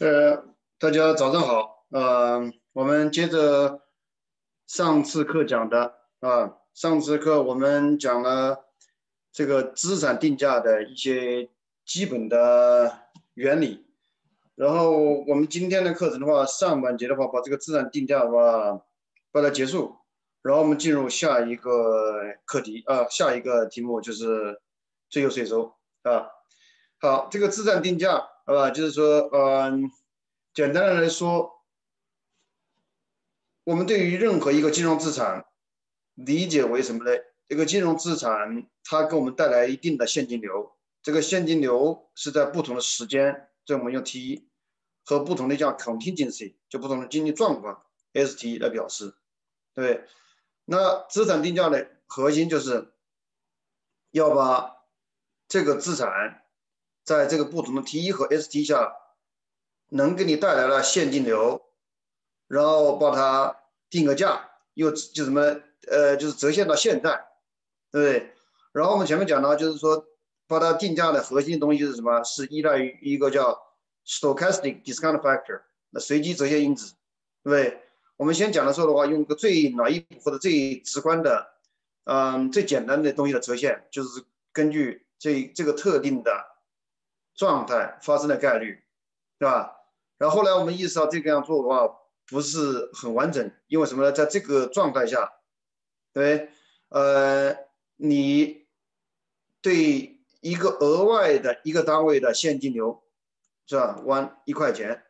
呃，大家早上好。呃，我们接着上次课讲的啊，上次课我们讲了这个资产定价的一些基本的原理。然后我们今天的课程的话，上半节的话把这个资产定价的话把它结束，然后我们进入下一个课题啊，下一个题目就是最优税收啊。好，这个资产定价。好吧，就是说，嗯，简单的来说，我们对于任何一个金融资产理解为什么呢？这个金融资产它给我们带来一定的现金流，这个现金流是在不同的时间，这我们用 T 和不同的叫 contingency，就不同的经济状况 ST 来表示，对。那资产定价的核心就是要把这个资产。在这个不同的 T 一和 ST 下，能给你带来了现金流，然后把它定个价，又就什么呃，就是折现到现在，对不对？然后我们前面讲到，就是说把它定价的核心东西是什么？是依赖于一个叫 stochastic discount factor，那随机折现因子，对不对？我们先讲的时候的话，用一个最 naive 或者最直观的，嗯，最简单的东西的折现，就是根据这这个特定的。状态发生的概率，是吧？然后后来我们意识到这个样做的话不是很完整，因为什么呢？在这个状态下，对，呃，你对一个额外的一个单位的现金流，是吧？one 一块钱，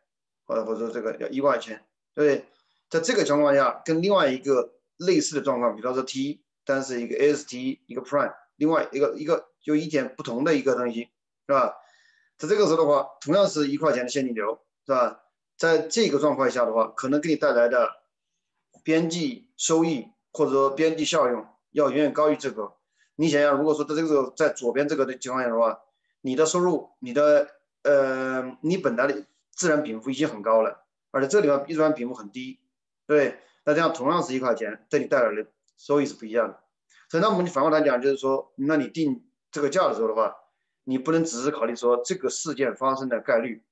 或者或者说这个要一块钱，对，在这个情况下，跟另外一个类似的状况，比方说 T，但是一个 ST 一个 Prime，另外一个一个就一点不同的一个东西，是吧？在这个时候的话，同样是一块钱的现金流，是吧？在这个状况下的话，可能给你带来的边际收益或者说边际效用要远远高于这个。你想想，如果说在这个时候在左边这个的情况下的话，你的收入，你的呃，你本来的自然禀赋已经很高了，而且这里面自然禀赋很低，对，那这样同样是一块钱，对你带来的收益是不一样的。所以那我们反过来讲，就是说，那你定这个价的时候的话。你不能只是考虑说这个事件发生的概率，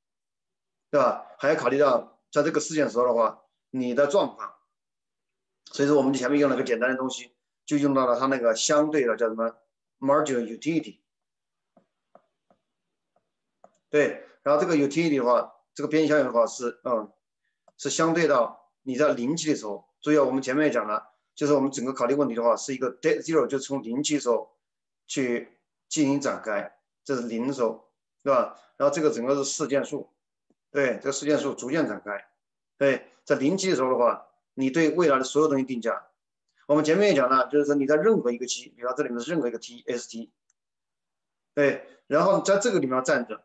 对吧？还要考虑到在这个事件时候的话，你的状况。所以说，我们前面用了个简单的东西，就用到了它那个相对的叫什么 marginal utility。对，然后这个 utility 的话，这个边际效应的话是，嗯，是相对到你在零期的时候。注意，我们前面也讲了，就是我们整个考虑问题的话，是一个 dead zero，就从零期的时候去进行展开。这是零的时候，对吧？然后这个整个是事件数，对，这个事件数逐渐展开。对，在零期的时候的话，你对未来的所有东西定价。我们前面也讲了，就是说你在任何一个期，比方这里面是任何一个 T S T，对，然后在这个里面站着，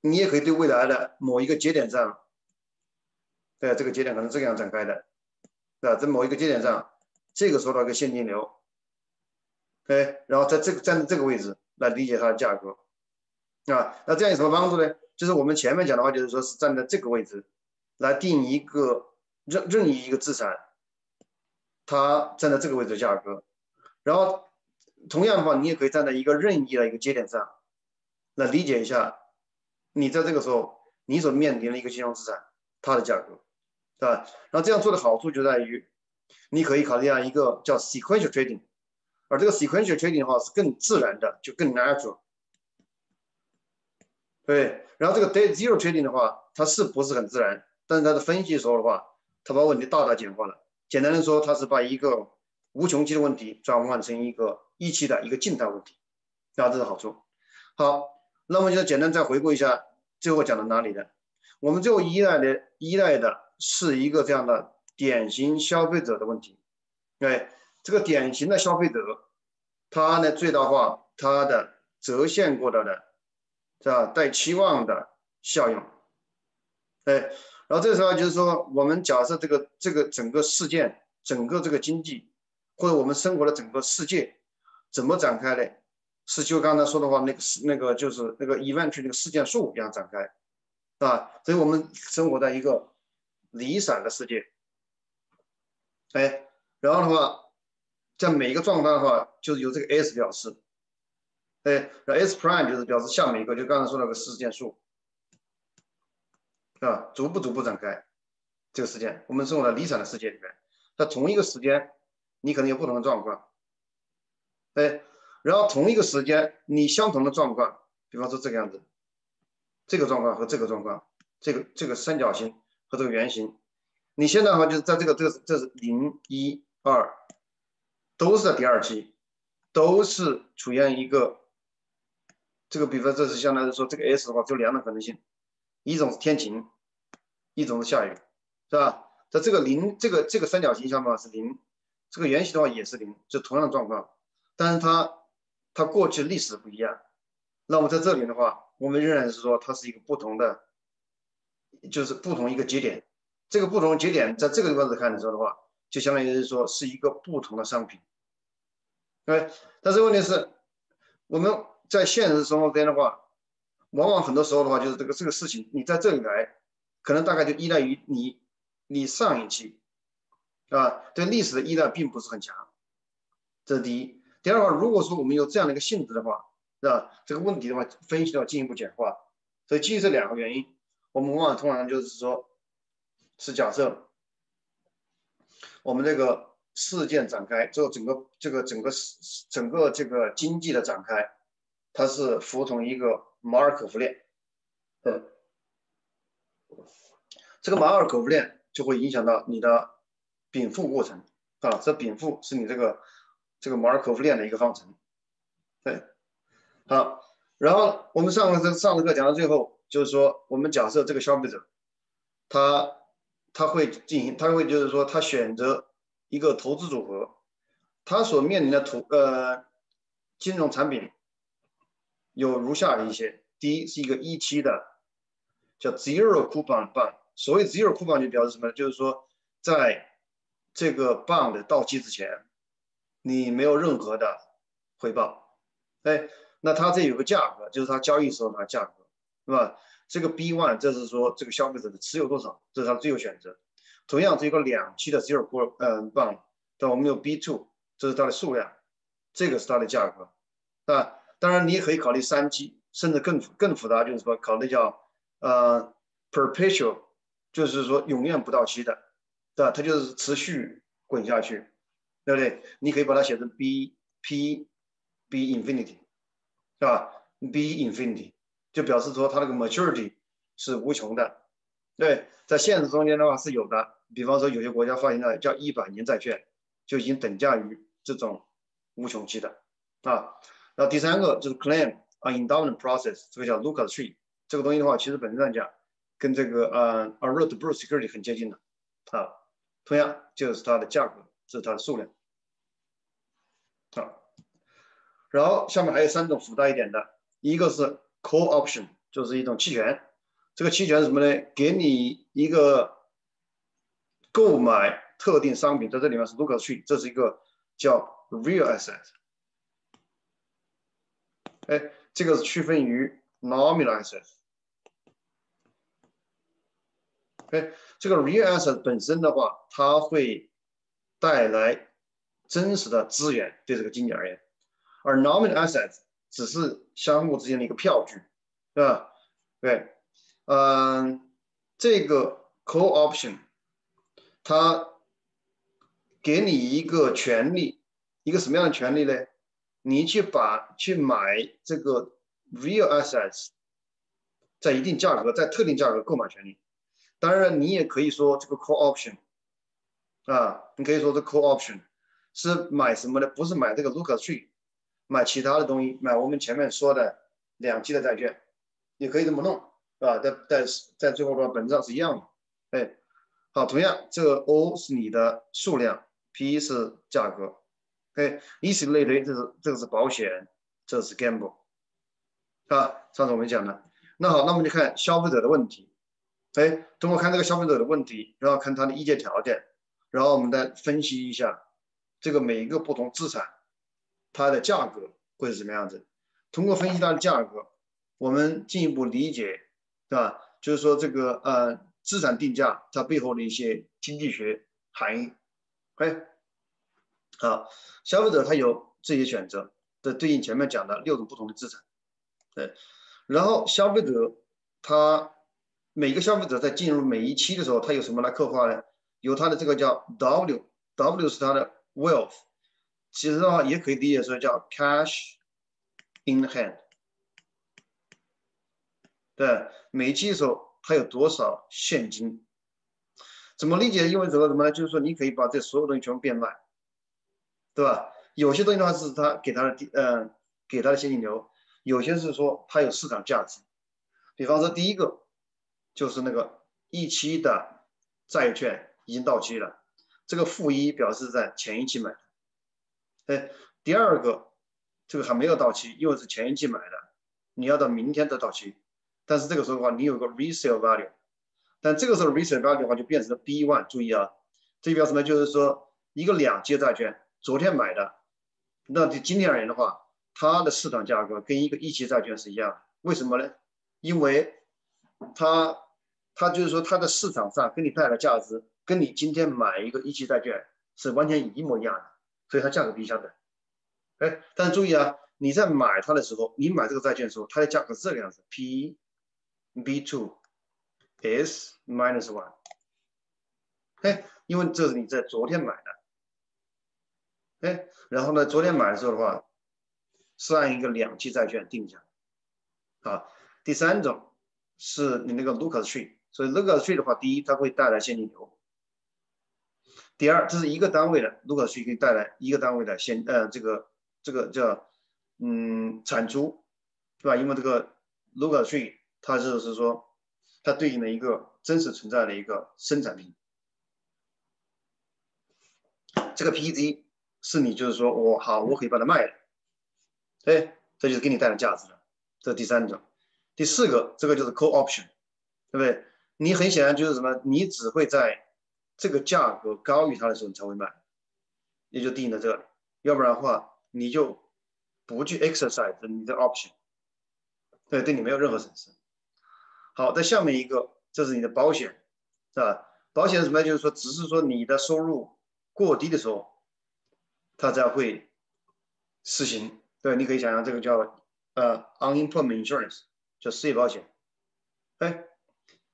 你也可以对未来的某一个节点上，对，这个节点可能这个样展开的，对吧？在某一个节点上，这个时候的一个现金流，对，然后在这个站在这个位置。来理解它的价格，啊，那这样有什么帮助呢？就是我们前面讲的话，就是说是站在这个位置来定一个任任意一个资产，它站在这个位置的价格，然后同样的话，你也可以站在一个任意的一个节点上来理解一下，你在这个时候你所面临的一个金融资产它的价格，对吧？然后这样做的好处就在于，你可以考虑下一个叫 sequential trading。而这个 sequential trading 的话是更自然的，就更 natural。对，然后这个 day zero trading 的话，它是不是很自然？但是它的分析时候的话，它把问题大大简化了。简单的说，它是把一个无穷期的问题转换成一个一期的一个静态问题，啊，这是好处。好，那么就简单再回顾一下最后讲到哪里的？我们最后依赖的依赖的是一个这样的典型消费者的问题，对。这个典型的消费者，他呢最大化他的折现过的呢，是吧？带期望的效用，哎。然后这时候就是说，我们假设这个这个整个事件，整个这个经济，或者我们生活的整个世界，怎么展开的？是就刚才说的话，那个是那个就是那个 event 那个事件数一样展开，是吧？所以我们生活在一个离散的世界，哎，然后的话。在每一个状态的话，就是由这个 S 表示，对，然后 S prime 就是表示下面一个，就刚才说那个事件数，啊，逐步逐步展开这个事件。我们生活在理想的世界里面，在同一个时间，你可能有不同的状况，哎，然后同一个时间，你相同的状况，比方说这个样子，这个状况和这个状况，这个这个三角形和这个圆形，你现在的话就是在这个这个这是零一二，都是在第二期，都是处于一个这个，比方这是相当于说这个 S 的话，就两种可能性。一种是天晴，一种是下雨，是吧？在这个零这个这个三角形下面是零，这个圆形的话也是零，就同样的状况，但是它它过去历史不一样。那么在这里的话，我们仍然是说它是一个不同的，就是不同一个节点。这个不同节点在这个位置看的时候的话，就相当于是说是一个不同的商品，对。但是问题是，我们在现实生活中的话。往往很多时候的话，就是这个这个事情，你在这里来，可能大概就依赖于你你上一期，啊，对历史的依赖并不是很强，这是第一。第二的话，如果说我们有这样的一个性质的话，是吧？这个问题的话，分析的话进一步简化。所以基于这两个原因，我们往往通常就是说，是假设我们这个事件展开，这个整个这个整个整个这个经济的展开，它是服从一个。马尔可夫链，嗯，这个马尔可夫链就会影响到你的禀赋过程啊。这禀赋是你这个这个马尔可夫链的一个方程，对，好。然后我们上个上个课讲到最后，就是说我们假设这个消费者，他他会进行，他会就是说他选择一个投资组合，它所面临的投呃金融产品。有如下的一些，第一是一个一期的，叫 zero coupon bond。所谓 zero coupon 就表示什么？就是说，在这个 bond 到期之前，你没有任何的回报。哎，那它这有个价格，就是它交易时候的价格，是吧？这个 B one 这是说这个消费者的持有多少，这是他最优选择。同样，这个两期的 zero 波嗯 bond，对我们有 B two，这是它的数量，这个是它的价格，啊？当然，你也可以考虑三期，甚至更更复杂，就是说考虑叫呃 perpetual，就是说永远不到期的，对吧？它就是持续滚下去，对不对？你可以把它写成 B P B infinity，是吧？B infinity 就表示说它那个 maturity 是无穷的，对，在现实中间的话是有的，比方说有些国家发行的叫一百年债券，就已经等价于这种无穷期的啊。那第三个就是 claim an endowment process，这个叫 Lucas tree，这个东西的话，其实本质上讲跟这个呃 a road to security 很接近的啊。同样就是它的价格，这是它的数量啊。然后下面还有三种复杂一点的，一个是 call option，就是一种期权。这个期权是什么呢？给你一个购买特定商品，在这里面是 Lucas tree，这是一个叫 real asset。哎，这个是区分于 nominal asset。哎，这个 real asset 本身的话，它会带来真实的资源对这个经济而言，而 nominal asset 只是相互之间的一个票据，是吧？对，嗯，这个 call option 它给你一个权利，一个什么样的权利呢？你去把去买这个 real assets，在一定价格，在特定价格购买权利。当然，你也可以说这个 call option，啊，你可以说这 call option 是买什么呢？不是买这个 look tree，买其他的东西，买我们前面说的两期的债券，也可以这么弄，是吧？在在在最后的话，本质上是一样的。哎，好，同样这个 O 是你的数量，P 是价格。哎，以此类推，这是这个是保险，这是 gamble，啊，上次我们讲的。那好，那我们就看消费者的问题。哎，通过看这个消费者的问题，然后看他的意见条件，然后我们再分析一下这个每一个不同资产它的价格会是什么样子。通过分析它的价格，我们进一步理解，是吧？就是说这个呃资产定价它背后的一些经济学含义。哎。好，消费者他有这些选择，这对应前面讲的六种不同的资产，对。然后消费者他每个消费者在进入每一期的时候，他有什么来刻画呢？有他的这个叫 W，W 是他的 wealth，其实的话也可以理解说叫 cash in hand。对，每一期的时候他有多少现金？怎么理解？因为什么什么呢？就是说你可以把这所有东西全部变卖，对吧？有些东西的话是他给他的第，嗯，给他的现金流；有些是说它有市场价值。比方说第一个就是那个一期的债券已经到期了，这个负一表示在前一期买的。哎，第二个这个还没有到期，因为是前一期买的，你要到明天再到期。但是这个时候的话，你有个 resale value。但这个时候 resale value 的话就变成了 B one，注意啊，这表示什么？就是说一个两阶债券昨天买的，那就今天而言的话，它的市场价格跟一个一级债券是一样的。为什么呢？因为它它就是说它的市场上给你带来的价值，跟你今天买一个一级债券是完全一模一样的，所以它价格必须相等。哎，但注意啊，你在买它的时候，你买这个债券的时候，它的价格是这个样子，P B two S minus one，哎，因为这是你在昨天买的，哎，然后呢，昨天买的时候的话，是按一个两期债券定价，啊，第三种是你那个 Lucas Tree，所以 Lucas Tree 的话，第一它会带来现金流，第二这是一个单位的 Lucas Tree 可以带来一个单位的现呃这个这个叫嗯产出，对吧？因为这个 Lucas Tree 它就是说。它对应的一个真实存在的一个生产品，这个 PEG 是你就是说我好，我可以把它卖了，哎，这就是给你带来价值的，这第三种。第四个，这个就是 call option，对不对？你很显然就是什么，你只会在这个价格高于它的时候你才会卖，也就定义在这里，要不然的话你就不去 exercise 你的 option，对，对你没有任何损失。好，在下面一个，这是你的保险，是吧？保险什么？就是说，只是说你的收入过低的时候，它才会实行。对，你可以想象这个叫呃 unemployment insurance，叫失业保险。哎，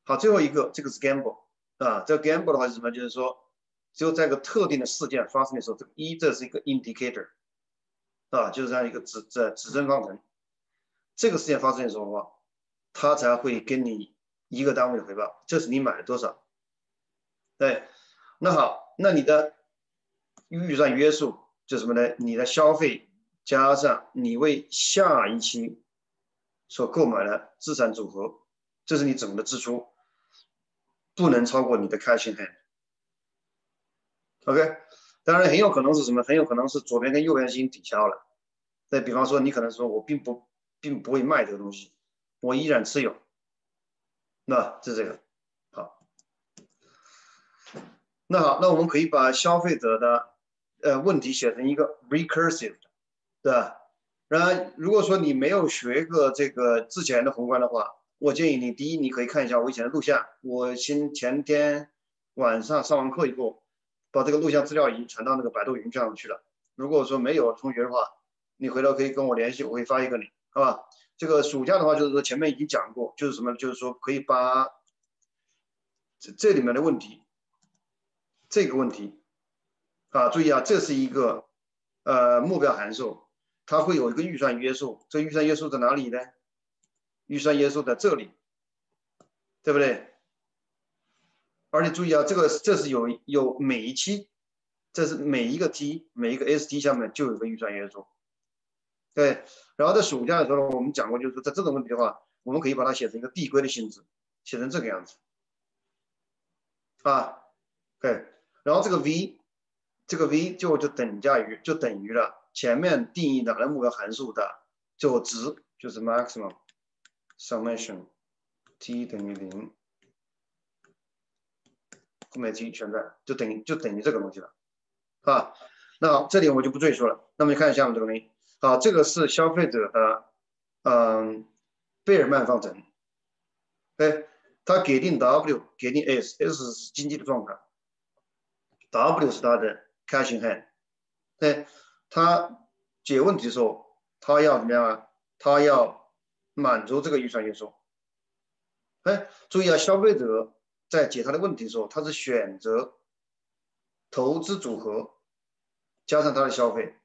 好，最后一个，这个是 gamble，啊，这个 gamble 的话是什么？就是说，只有在一个特定的事件发生的时候，这个一这是一个 indicator，啊，就是这样一个指指指针方程。这个事件发生的时候的话。他才会跟你一个单位的回报，这是你买了多少？对，那好，那你的预算约束就什么呢？你的消费加上你为下一期所购买的资产组合，这是你总的支出，不能超过你的 cash hand。OK，当然很有可能是什么？很有可能是左边跟右边进行抵消了。再比方说，你可能说我并不并不会卖这个东西。我依然持有，那是这个好。那好，那我们可以把消费者的呃问题写成一个 recursive，对吧？然后如果说你没有学过这个之前的宏观的话，我建议你第一，你可以看一下我以前的录像。我先前天晚上上完课以后，把这个录像资料已经传到那个百度云上去了。如果说没有同学的话，你回头可以跟我联系，我会发一个你，好吧？这个暑假的话，就是说前面已经讲过，就是什么，就是说可以把这这里面的问题，这个问题啊，注意啊，这是一个呃目标函数，它会有一个预算约束，这预算约束在哪里呢？预算约束在这里，对不对？而且注意啊，这个这是有有每一期，这是每一个 t 每一个 st 下面就有个预算约束。对，然后在暑假的时候，我们讲过，就是在这种问题的话，我们可以把它写成一个递归的性质，写成这个样子，啊，对，然后这个 v，这个 v 就就等价于就等于了前面定义的目标函数的最后值，就是 maximum summation t 等于零，后面 t 全在，就等于就等于这个东西了，啊，那好，这里我就不赘述了，那么你看一下我们这个东西。啊，这个是消费者的，嗯，贝尔曼方程，哎，他给定 W，给定 S，S 是经济的状态，W 是他的 cash hand，哎，他解问题的时候，他要怎么样啊？他要满足这个预算约束，哎，注意啊，消费者在解他的问题的时候，他是选择投资组合加上他的消费，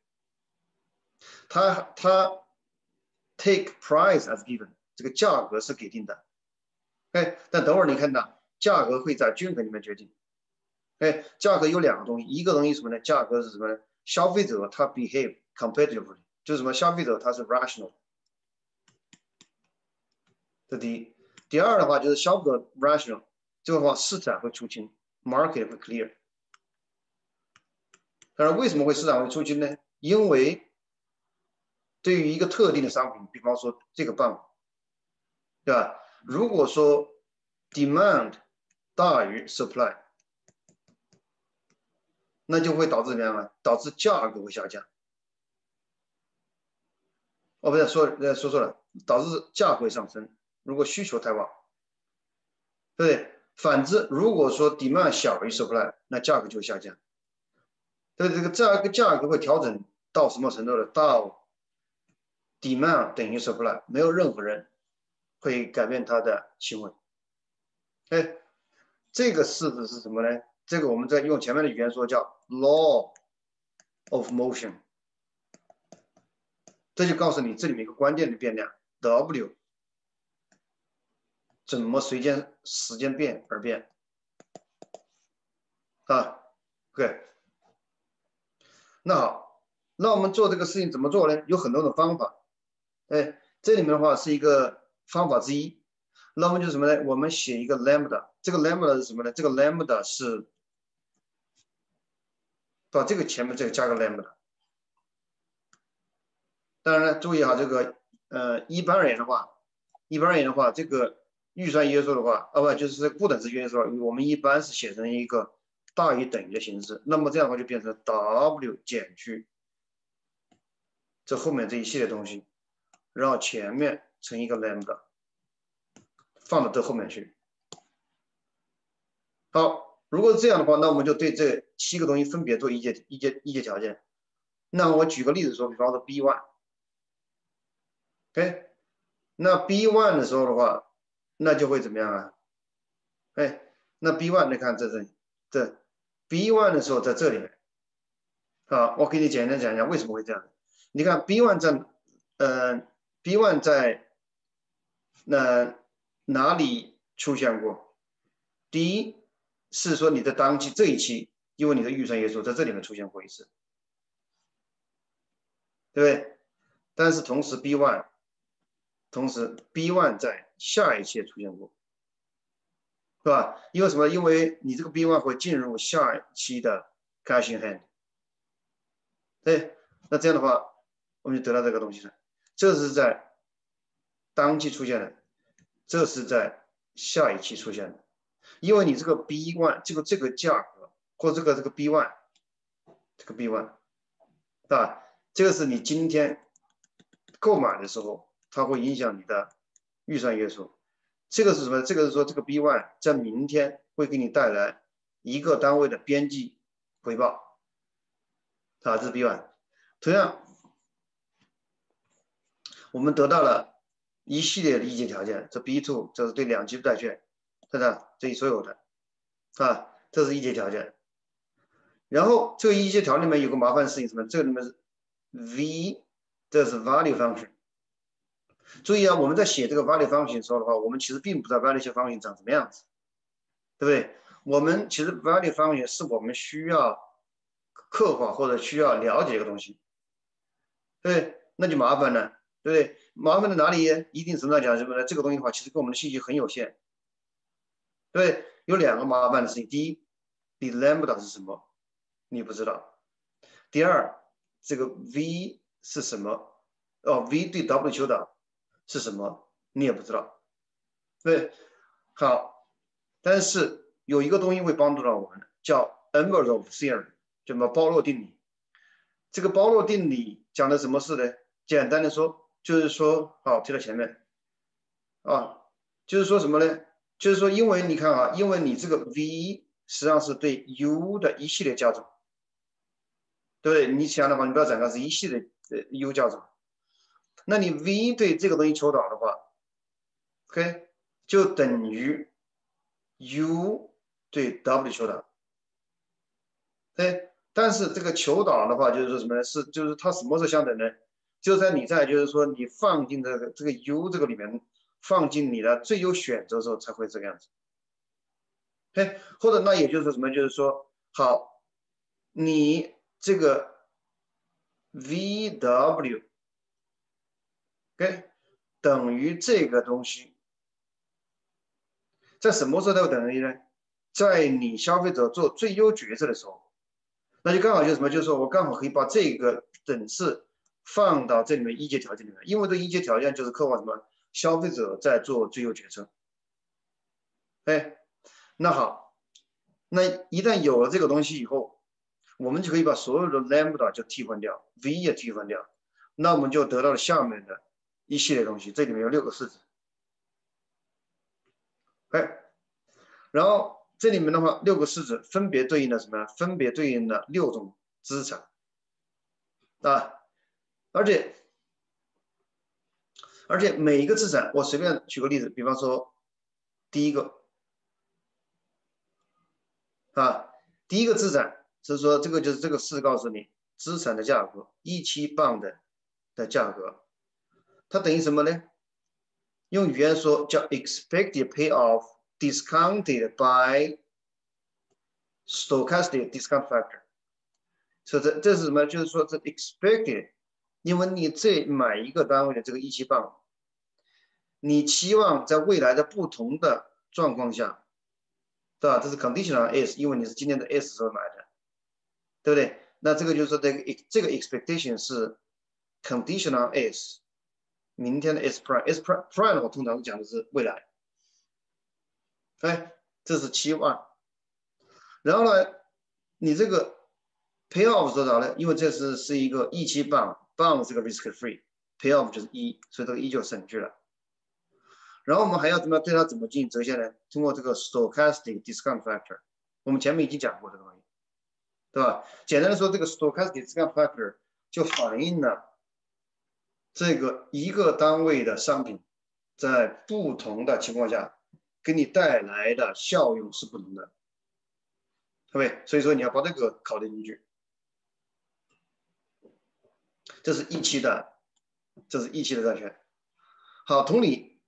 他他 take price as given，这个价格是给定的。哎，但等会儿你看到价格会在均衡里面决定。哎，价格有两个东西，一个东西什么呢？价格是什么呢？消费者他 behave competitively，就是什么？消费者他是 rational。这第一，第二的话就是消费者 rational，这个话市场会出清，market 会 clear。但是，为什么会市场会出清呢？因为对于一个特定的商品，比方说这个棒，对吧？如果说 demand 大于 supply，那就会导致怎么样啊？导致价格会下降。哦，不是说呃说错了，导致价格上升。如果需求太旺，对不对？反之，如果说 demand 小于 supply，那价格就会下降。对这个这样一个价格会调整到什么程度呢？到 demand 等于 supply，没有任何人会改变他的行为。哎，这个式子是什么呢？这个我们在用前面的语言说叫 law of motion，这就告诉你这里面一个关键的变量 W。怎么随间时间变而变啊？OK，那好，那我们做这个事情怎么做呢？有很多种方法。哎，这里面的话是一个方法之一。那么就是什么呢？我们写一个 lambda，这个 lambda 是什么呢？这个 lambda 是把这个前面这个加个 lambda。当然了，注意哈，这个呃，一般而言的话，一般而言的话，这个。预算约束的话，啊不就是不等式约束，我们一般是写成一个大于等于的形式。那么这样的话就变成 W 减去这后面这一系列东西，然后前面乘一个 lambda，放到这后面去。好，如果是这样的话，那我们就对这七个东西分别做一阶一阶一阶条件。那我举个例子说，比方说 B one，OK，那 B one 的时候的话。那就会怎么样啊？哎，那 B one 你看在这里，这 B one 的时候在这里面，啊，我给你简单讲一讲为什么会这样。你看 B one 在，呃，B one 在那哪里出现过？第一是说你的当期这一期，因为你的预算约束在这里面出现过一次，对不对？但是同时 B one，同时 B one 在。下一期出现过，是吧？因为什么？因为你这个 B one 会进入下一期的 cash in hand，对，那这样的话，我们就得到这个东西了。这是在当期出现的，这是在下一期出现的。因为你这个 B one 这个这个价格或这个这个 B one，这个 B one，是吧？这个是你今天购买的时候，它会影响你的。预算约束，这个是什么？这个是说这个 B one 在明天会给你带来一个单位的边际回报，啊，这是 B one。同样，我们得到了一系列的一阶条件，这 B two 这是对两级债券，是不是？这所有的，啊，这是一阶条件。然后这个一阶条里面有个麻烦事情，什么？这里面是 V，这是 value function。注意啊，我们在写这个 value function 的时候的话，我们其实并不知道 value function 长什么样子，对不对？我们其实 value function 是我们需要刻画或者需要了解一个东西，对，那就麻烦了，对不对？麻烦在哪里？一定程度上讲，什么呢？这个东西的话，其实跟我们的信息很有限，对，有两个麻烦的事情：第一，你 lambda 是什么？你不知道；第二，这个 v 是什么？哦，v 对 w 求导。是什么？你也不知道，对，好，但是有一个东西会帮助到我们，叫 Envelope Theory，叫什么包络定理。这个包络定理讲的什么事呢？简单的说，就是说，好，贴到前面，啊，就是说什么呢？就是说，因为你看啊，因为你这个 V 实际上是对 U 的一系列加总，对不对？你想的话，你不要整个是一系列的 U 加总。那你 V 对这个东西求导的话，OK，就等于 U 对 W 求导。对，但是这个求导的话，就是说什么呢？是就是它什么时候相等呢？就在你在就是说你放进这个这个 U 这个里面，放进你的最优选择时候才会这个样子。哎，或者那也就是什么？就是说，好，你这个 VW，哎，等于这个东西，在什么时候它会等于呢？在你消费者做最优决策的时候，那就刚好就是什么？就是说我刚好可以把这个等式放到这里面一阶条件里面，因为这一阶条件就是刻画什么？消费者在做最优决策。哎。那好，那一旦有了这个东西以后，我们就可以把所有的 lambda 就替换掉，v 也替换掉，那我们就得到了下面的一系列东西。这里面有六个式子，哎，然后这里面的话，六个式子分别对应的什么？分别对应的六种资产啊，而且而且每一个资产，我随便举个例子，比方说第一个。啊，第一个资产就是说，这个就是这个式告诉你资产的价格一七磅的的价格，它等于什么呢？用语言说叫 expected payoff discounted by stochastic discount factor。所以这这是什么？就是说这 expected，因为你这买一个单位的这个一七磅，你期望在未来的不同的状况下。对吧？这是 conditional is，因为你是今年的 s 时候买的，对不对？那这个就是说，这个这个 expectation 是 conditional is，明天的 is prime is prime prime 我通常讲的是未来，哎，这是期望。然后呢，你这个 payoff 多少呢？因为这是是一个一期 bond，bond 是个 risk free，payoff 就是一，所以这个一就省去了。然后我们还要怎么对它怎么进行折现呢？通过这个 stochastic discount factor，我们前面已经讲过这个东西，对吧？简单的说，这个 stochastic discount factor 就反映了这个一个单位的商品在不同的情况下给你带来的效用是不同的，对不对？所以说你要把这个考虑进去。这是一期的，这是一期的债券。好，同理。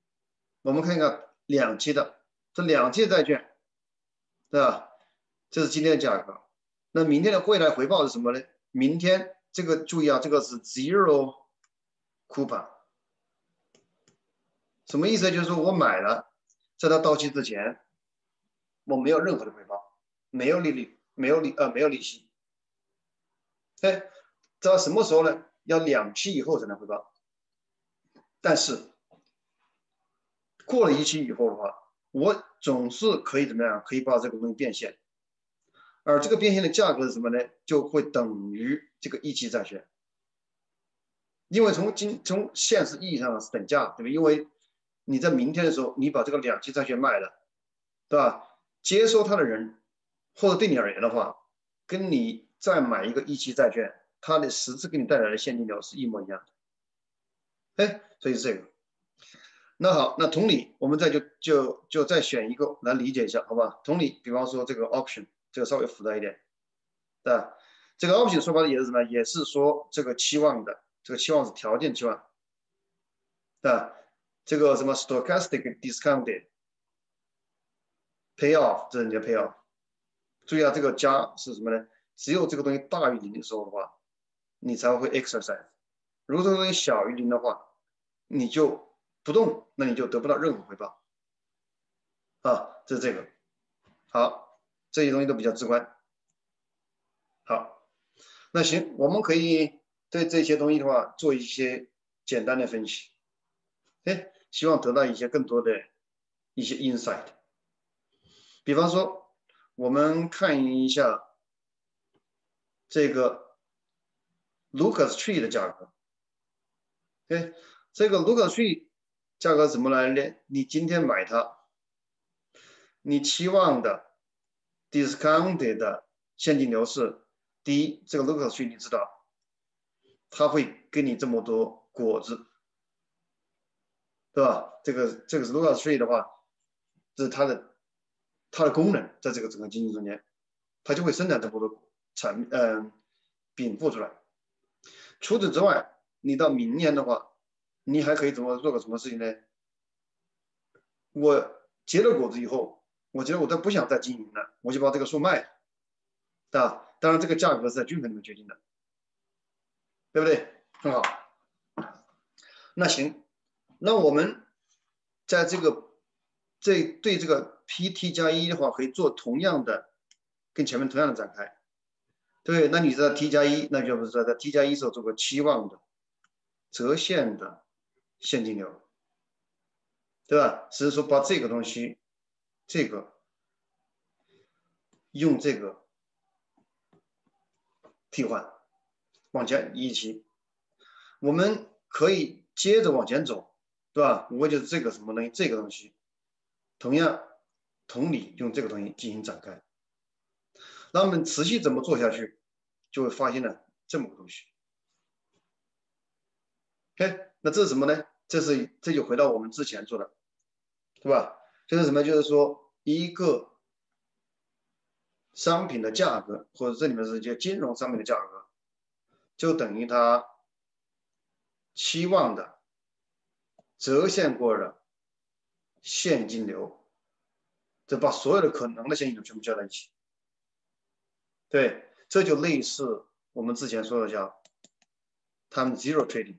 我们看一个两期的，这两期债券，对吧？这是今天的价格。那明天的未来回报是什么呢？明天这个注意啊，这个是 zero coupon，什么意思？就是说我买了，在它到期之前，我没有任何的回报，没有利率，没有利呃没有利息。哎，到什么时候呢？要两期以后才能回报。但是。过了一期以后的话，我总是可以怎么样？可以把这个东西变现，而这个变现的价格是什么呢？就会等于这个一期债券，因为从今从现实意义上是等价，对吧？因为你在明天的时候，你把这个两期债券卖了，对吧？接收它的人，或者对你而言的话，跟你再买一个一期债券，它的实质给你带来的现金流是一模一样的。哎，所以是这个。那好，那同理，我们再就就就再选一个来理解一下，好吧？同理，比方说这个 option，这个稍微复杂一点，对吧？这个 option 说白了也是什么？也是说这个期望的，这个期望是条件期望，对吧？这个什么 stochastic discounted payoff，这是你的 payoff。注意啊，这个加是什么呢？只有这个东西大于零的时候的话，你才会 exercise。如果这个东西小于零的话，你就不动，那你就得不到任何回报，啊，这是这个，好，这些东西都比较直观，好，那行，我们可以对这些东西的话做一些简单的分析，哎，希望得到一些更多的一些 insight，比方说，我们看一下这个 Lucas Tree 的价格，哎，这个 Lucas Tree。价格怎么来呢？你今天买它，你期望的 discounted 的现金流是：第一，这个 Lucas Tree 你知道，它会给你这么多果子，对吧？这个这个是 Lucas Tree 的话，这是它的它的功能，在这个整个经济中间，它就会生产这么多产嗯禀赋出来。除此之外，你到明年的话，你还可以怎么做个什么事情呢？我结了果子以后，我觉得我都不想再经营了，我就把这个树卖了，对吧？当然，这个价格是在均衡里面决定的，对不对？很好。那行，那我们在这个这对这个 PT 加一的话，可以做同样的，跟前面同样的展开。对，那你知道 T 加一，那就不是说在 T 加一时候做个期望的折现的现金流，对吧？只是说把这个东西，这个用这个替换往前一起，我们可以接着往前走，对吧？无非就是这个什么东西，这个东西，同样同理用这个东西进行展开。那我们持续怎么做下去，就会发现了这么个东西。哎，那这是什么呢？这是这就回到我们之前做的，对吧？就是什么？就是说一个商品的价格，或者这里面是叫金融商品的价格，就等于它期望的折现过的现金流，就把所有的可能的现金流全部加在一起。对，这就类似我们之前说的叫 time zero trading。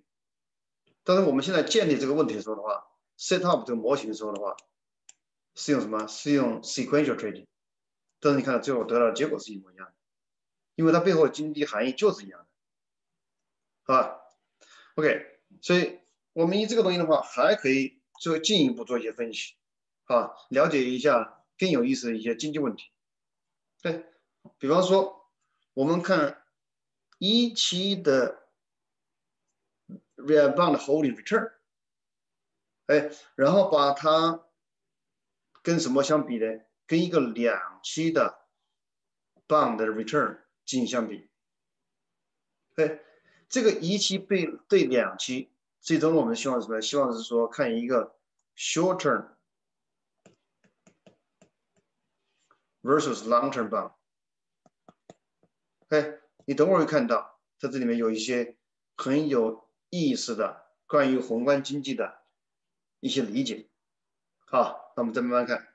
但是我们现在建立这个问题的时候的话，set up 这个模型的时候的话，是用什么？是用 sequential trading。但是你看最后得到的结果是一模一样的，因为它背后的经济含义就是一样的，好吧？OK，所以我们以这个东西的话，还可以做进一步做一些分析，啊，了解一下更有意思的一些经济问题，对。比方说，我们看一期的 real bond holding return，哎，然后把它跟什么相比呢？跟一个两期的 bond return 进行相比，哎，这个一期对对两期，最终我们希望什么？希望是说看一个 short term versus long term bond。哎，你等会儿会看到，在这里面有一些很有意思的关于宏观经济的一些理解。好，那我们再慢慢看。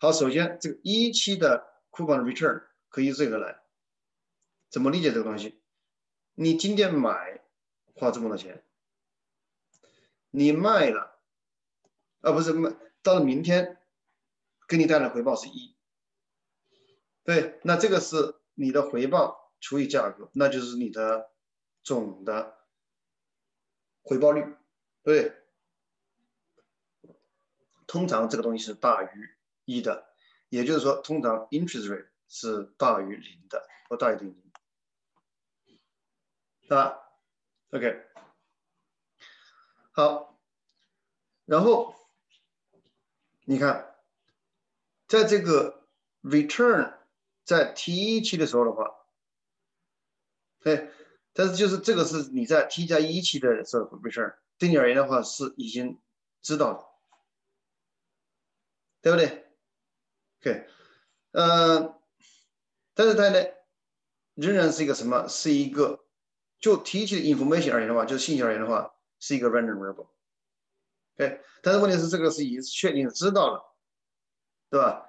好，首先这个一期的 coupon return 可以这个来，怎么理解这个东西？你今天买花这么多钱，你卖了，啊不是卖，到了明天给你带来回报是一，对，那这个是。你的回报除以价格，那就是你的总的回报率，对。通常这个东西是大于一的，也就是说，通常 interest rate 是大于零的，或大于等于零，是吧？OK，好，然后你看，在这个 return。在 T 一期的时候的话，对，但是就是这个是你在 T 加一期的时候没事儿，对你而言的话是已经知道了，对不对？OK，嗯，但是它呢，仍然是一个什么？是一个就提起的 information 而言的话，就信息而言的话，是一个 random variable。对，但是问题是这个是已经确定知道了，对吧？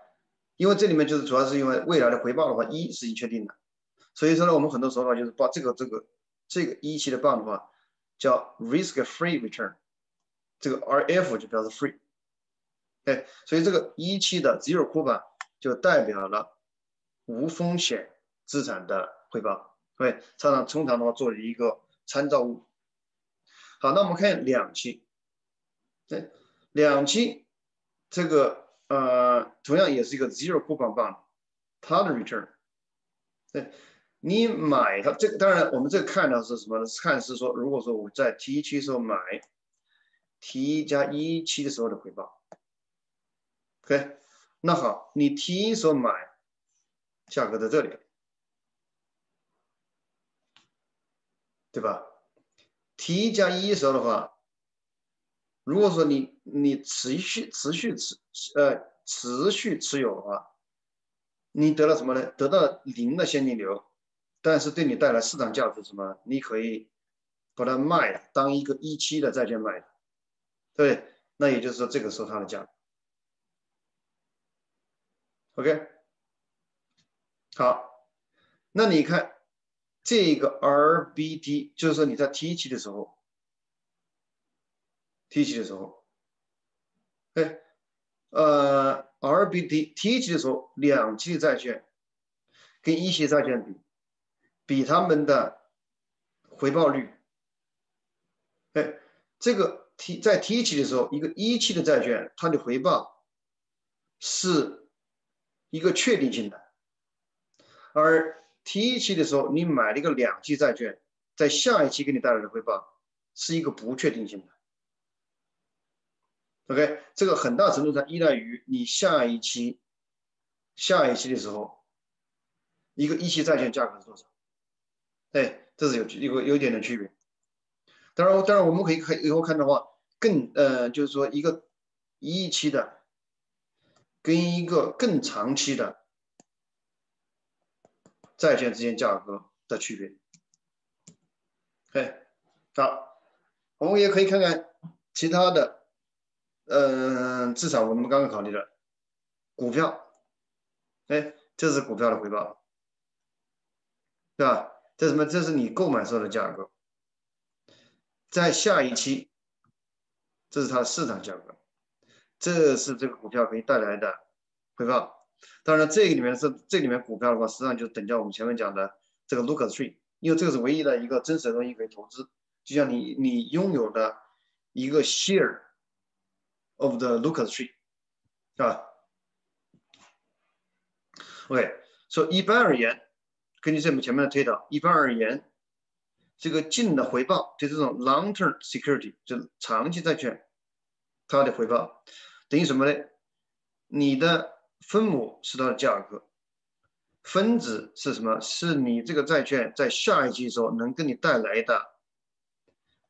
因为这里面就是主要是因为未来的回报的话，一是已经确定的，所以说呢，我们很多时候就是把这个这个这个一期的棒的话叫 risk-free return，这个 RF 就表示 free，哎，所以这个一期的 zero coupon 就代表了无风险资产的回报，对，常常通常的话作为一个参照物。好，那我们看两期，对，两期这个。呃，同样也是一个 zero coupon bond，它的 return，对，你买它这，当然我们这个看的是什么呢？看是说，如果说我在 T 一期时候买，T 一加一期的时候的回报，OK，那好，你 T 一时候买，价格在这里，对吧？T 一加一时候的话。如果说你你持续持续持呃持续持有的话，你得了什么呢？得到零的现金流，但是对你带来市场价值什么？你可以把它卖了，当一个一期的债券卖了，对，那也就是说这个时候它的价。OK，好，那你看这个 RBT，就是说你在 T 期的时候，T 期的时候，哎，呃，RBT T 期的时候，两期债券跟一期债券比，比他们的回报率，哎，这个 T 在 T 期的时候，一个一期的债券，它的回报是。一个确定性的，而 T 一期的时候，你买了一个两期债券，在下一期给你带来的回报是一个不确定性的。OK，这个很大程度上依赖于你下一期、下一期的时候，一个一期债券价格是多少？哎，这是有有有一点的区别。当然，当然我们可以看以后看的话，更呃，就是说一个一期的。跟一个更长期的债券之间价格的区别。哎，好，我们也可以看看其他的，嗯，至少我们刚刚考虑的股票，哎，这是股票的回报，对吧？这什么？这是你购买时候的价格，在下一期，这是它的市场价格。这是这个股票可以带来的回报。当然，这个里面是这里面股票的话，实际上就等价我们前面讲的这个 Lucas Tree，因为这个是唯一的一个真实的东西可以投资。就像你你拥有的一个 share of the Lucas Tree，是吧？OK，so 一般而言，根据这们前面的推导，一般而言，这个净的回报就这种 long-term security，就是长期债券，它的回报。等于什么呢？你的分母是它的价格，分子是什么？是你这个债券在下一期时候能给你带来的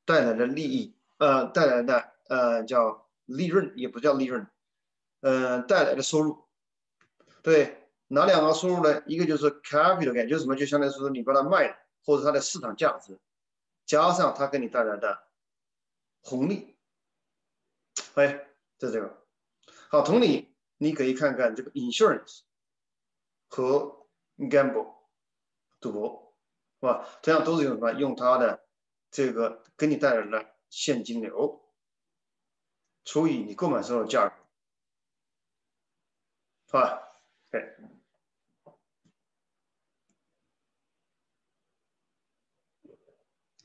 带来的利益，呃，带来的呃叫利润，也不叫利润，呃，带来的收入。对，哪两个收入呢？一个就是 capital gain，就是什么？就相当于说你把它卖了，或者它的市场价值，加上它给你带来的红利。哎，就这个。好，同理，你可以看看这个 insurance 和 gamble 赌博，是吧？同样都是用什么？用它的这个给你带来的现金流除以你购买时候的价格，是吧？对。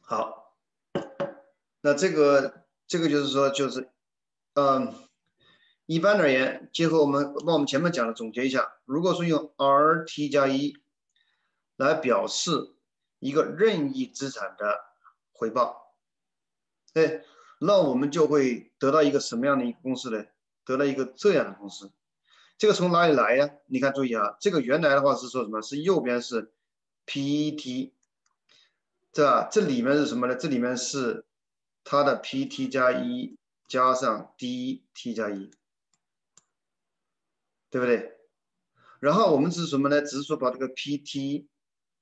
好，那这个这个就是说，就是嗯。一般而言，结合我们把我们前面讲的总结一下，如果说用 R T 加一来表示一个任意资产的回报，哎，那我们就会得到一个什么样的一个公式呢？得到一个这样的公式。这个从哪里来呀？你看，注意啊，这个原来的话是说什么？是右边是 P T，对吧？这里面是什么呢？这里面是它的 P T 加一加上 D T 加一。对不对？然后我们是什么呢？只是说把这个 PT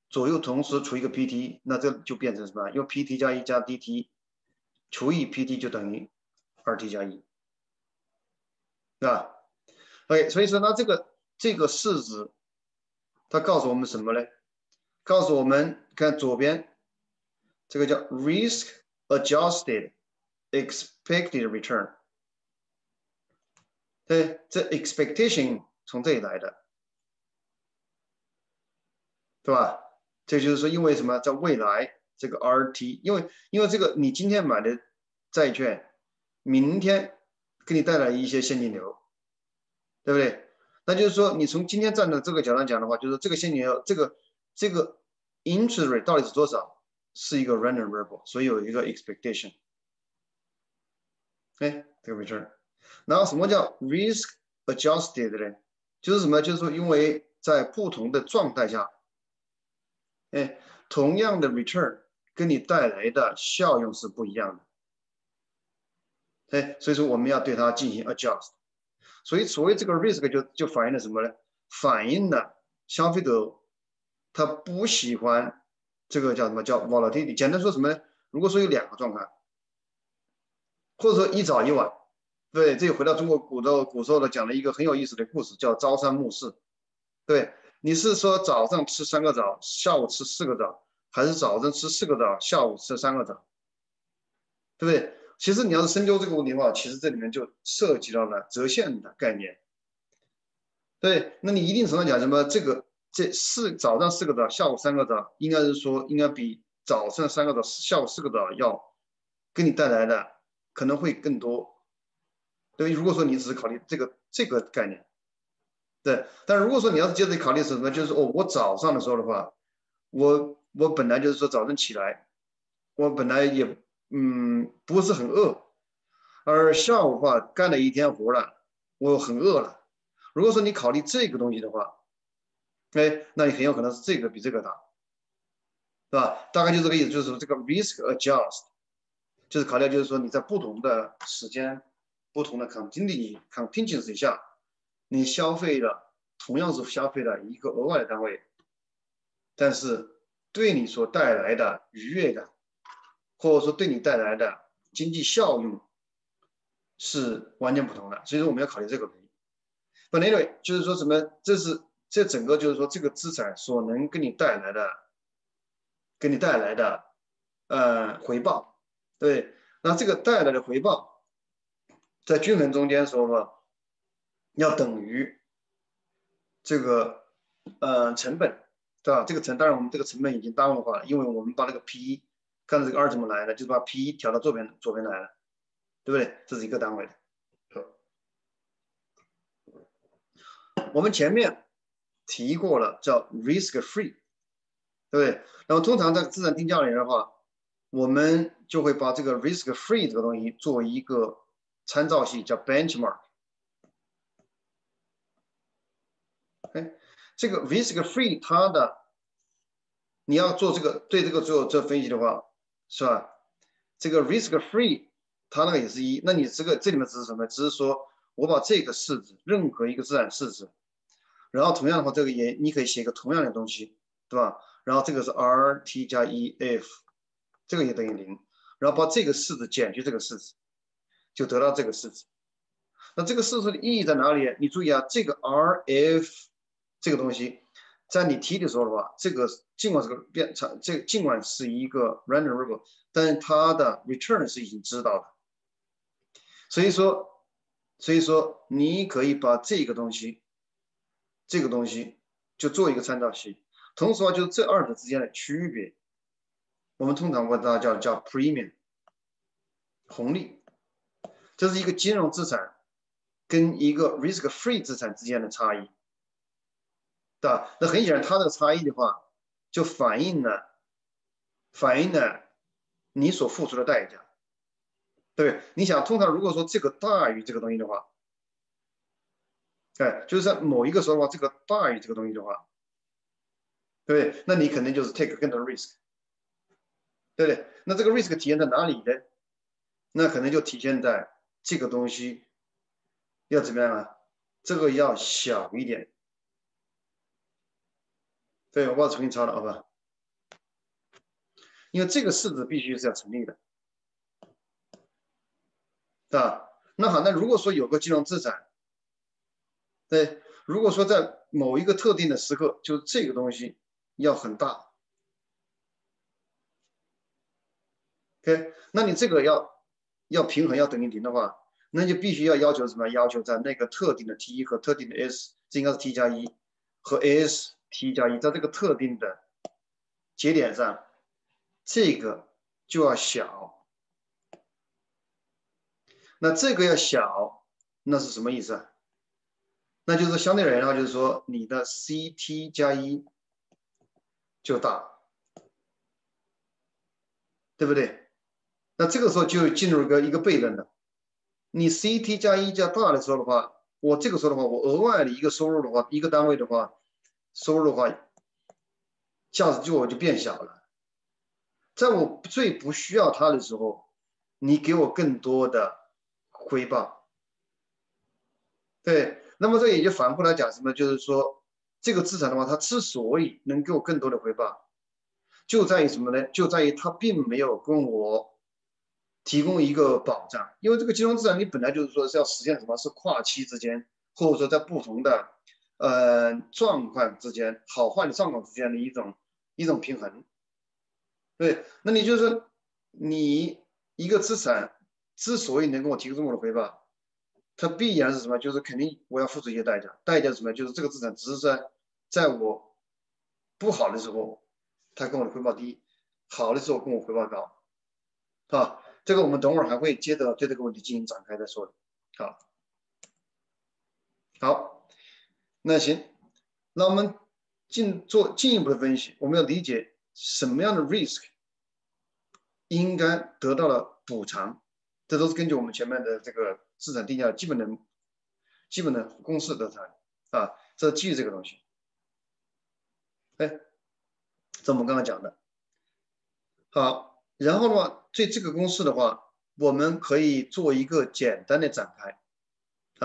左右同时除一个 PT，那这就变成什么？用 PT 加一加 DT 除以 PT 就等于二 T 加一，对吧？OK，所以说那这个这个式子它告诉我们什么呢？告诉我们看左边这个叫 Risk Adjusted Expected Return。对，这 expectation 从这里来的，对吧？这就是说，因为什么，在未来这个 RT，因为因为这个你今天买的债券，明天给你带来一些现金流，对不对？那就是说，你从今天站在这个角度讲的话，就是这个现金流，这个这个 interest rate 到底是多少，是一个 random variable，所以有一个 expectation，哎，这个 return。然后什么叫 risk adjusted 呢？就是什么？就是说，因为在不同的状态下，哎，同样的 return 给你带来的效用是不一样的，哎，所以说我们要对它进行 adjust。所以所谓这个 risk 就就反映了什么呢？反映了消费者他不喜欢这个叫什么叫 volatility。简单说什么呢？如果说有两个状态，或者说一早一晚，对，这又回到中国古的古时候的讲了一个很有意思的故事，叫朝三暮四。对，你是说早上吃三个枣，下午吃四个枣，还是早上吃四个枣，下午吃三个枣？对不对？其实你要是深究这个问题的话，其实这里面就涉及到了折现的概念。对，那你一定程度讲什么？这个这四早上四个早，下午三个早，应该是说应该比早上三个早，下午四个早要给你带来的可能会更多。对，如果说你只是考虑这个这个概念，对，但如果说你要是接着考虑什么，就是哦，我早上的时候的话，我我本来就是说早上起来，我本来也。嗯，不是很饿，而下午的话干了一天活了，我很饿了。如果说你考虑这个东西的话，哎，那你很有可能是这个比这个大，是吧？大概就这个意思，就是说这个 risk adjust，就是考虑就是说你在不同的时间、不同的 contingency contingency 下，你消费了同样是消费了一个额外的单位，但是对你所带来的愉悦感。或者说对你带来的经济效用是完全不同的，所以说我们要考虑这个问题。But anyway，就是说什么？这是这整个就是说这个资产所能给你带来的，给你带来的呃回报，对？那这个带来的回报，在均衡中间说嘛，要等于这个呃成本，对吧？这个成当然我们这个成本已经单位化了，因为我们把那个 P。看这个 R 怎么来的，就是把 P 调到左边左边来了，对不对？这是一个单位的。我们前面提过了，叫 risk free，对不对？那么通常在资产定价里的话，我们就会把这个 risk free 这个东西作为一个参照系，叫 benchmark。哎，这个 risk free 它的你要做这个对这个做这分析的话。是吧？这个 risk free，它那个也是一。那你这个这里面只是什么？只是说我把这个式子，任何一个资产式子，然后同样的话，这个也你可以写一个同样的东西，对吧？然后这个是 r t 加 e f，这个也等于零，然后把这个式子减去这个式子，就得到这个式子。那这个式子的意义在哪里？你注意啊，这个 r f 这个东西。在你提的时候的话，这个尽管是个变长，这尽管是一个 random variable，但它的 return 是已经知道的。所以说，所以说你可以把这个东西，这个东西就做一个参照系。同时的话，就是这二者之间的区别，我们通常管它叫叫 premium 红利，这是一个金融资产跟一个 risk free 资产之间的差异。对吧？那很显然，它这个差异的话，就反映了，反映了你所付出的代价，对对？你想，通常如果说这个大于这个东西的话，哎，就是在某一个时候的话，这个大于这个东西的话，对对？那你肯定就是 take 更多 risk，对不对？那这个 risk 体现在哪里呢？那可能就体现在这个东西要怎么样啊？这个要小一点。对，我把它重新抄了，好吧？因为这个式子必须是要成立的，是吧？那好，那如果说有个金融资产，对，如果说在某一个特定的时刻，就这个东西要很大，OK，那你这个要要平衡要等于零的话，那就必须要要求什么？要求在那个特定的 T 和特定的 S，这应该是 T 加一和 S。T 加一，在这个特定的节点上，这个就要小。那这个要小，那是什么意思啊？那就是相对而言的话，就是说你的 CT 加一就大，对不对？那这个时候就进入一个一个悖论了。你 CT 加一加大的时候的话，我这个时候的话，我额外的一个收入的话，一个单位的话。收入的话，价值就我就变小了。在我最不需要它的时候，你给我更多的回报，对，那么这也就反过来讲什么？就是说这个资产的话，它之所以能给我更多的回报，就在于什么呢？就在于它并没有跟我提供一个保障，因为这个金融资产你本来就是说是要实现什么？是跨期之间，或者说在不同的呃状况之间，好坏的状况之间的一种一种平衡。对，那你就是你一个资产之所以能给我提供这么多回报，它必然是什么？就是肯定我要付出一些代价，代价是什么？就是这个资产只是在在我不好的时候，它跟我的回报低；好的时候跟我回报高，啊，这个我们等会儿还会接着对这个问题进行展开再说的。好，好，那行，那我们进做进一步的分析，我们要理解。什么样的 risk 应该得到了补偿？这都是根据我们前面的这个资产定价基本的、基本的公式得出来啊。这基于这个东西。哎，这我们刚刚讲的。好，然后的话，对这个公式的话，我们可以做一个简单的展开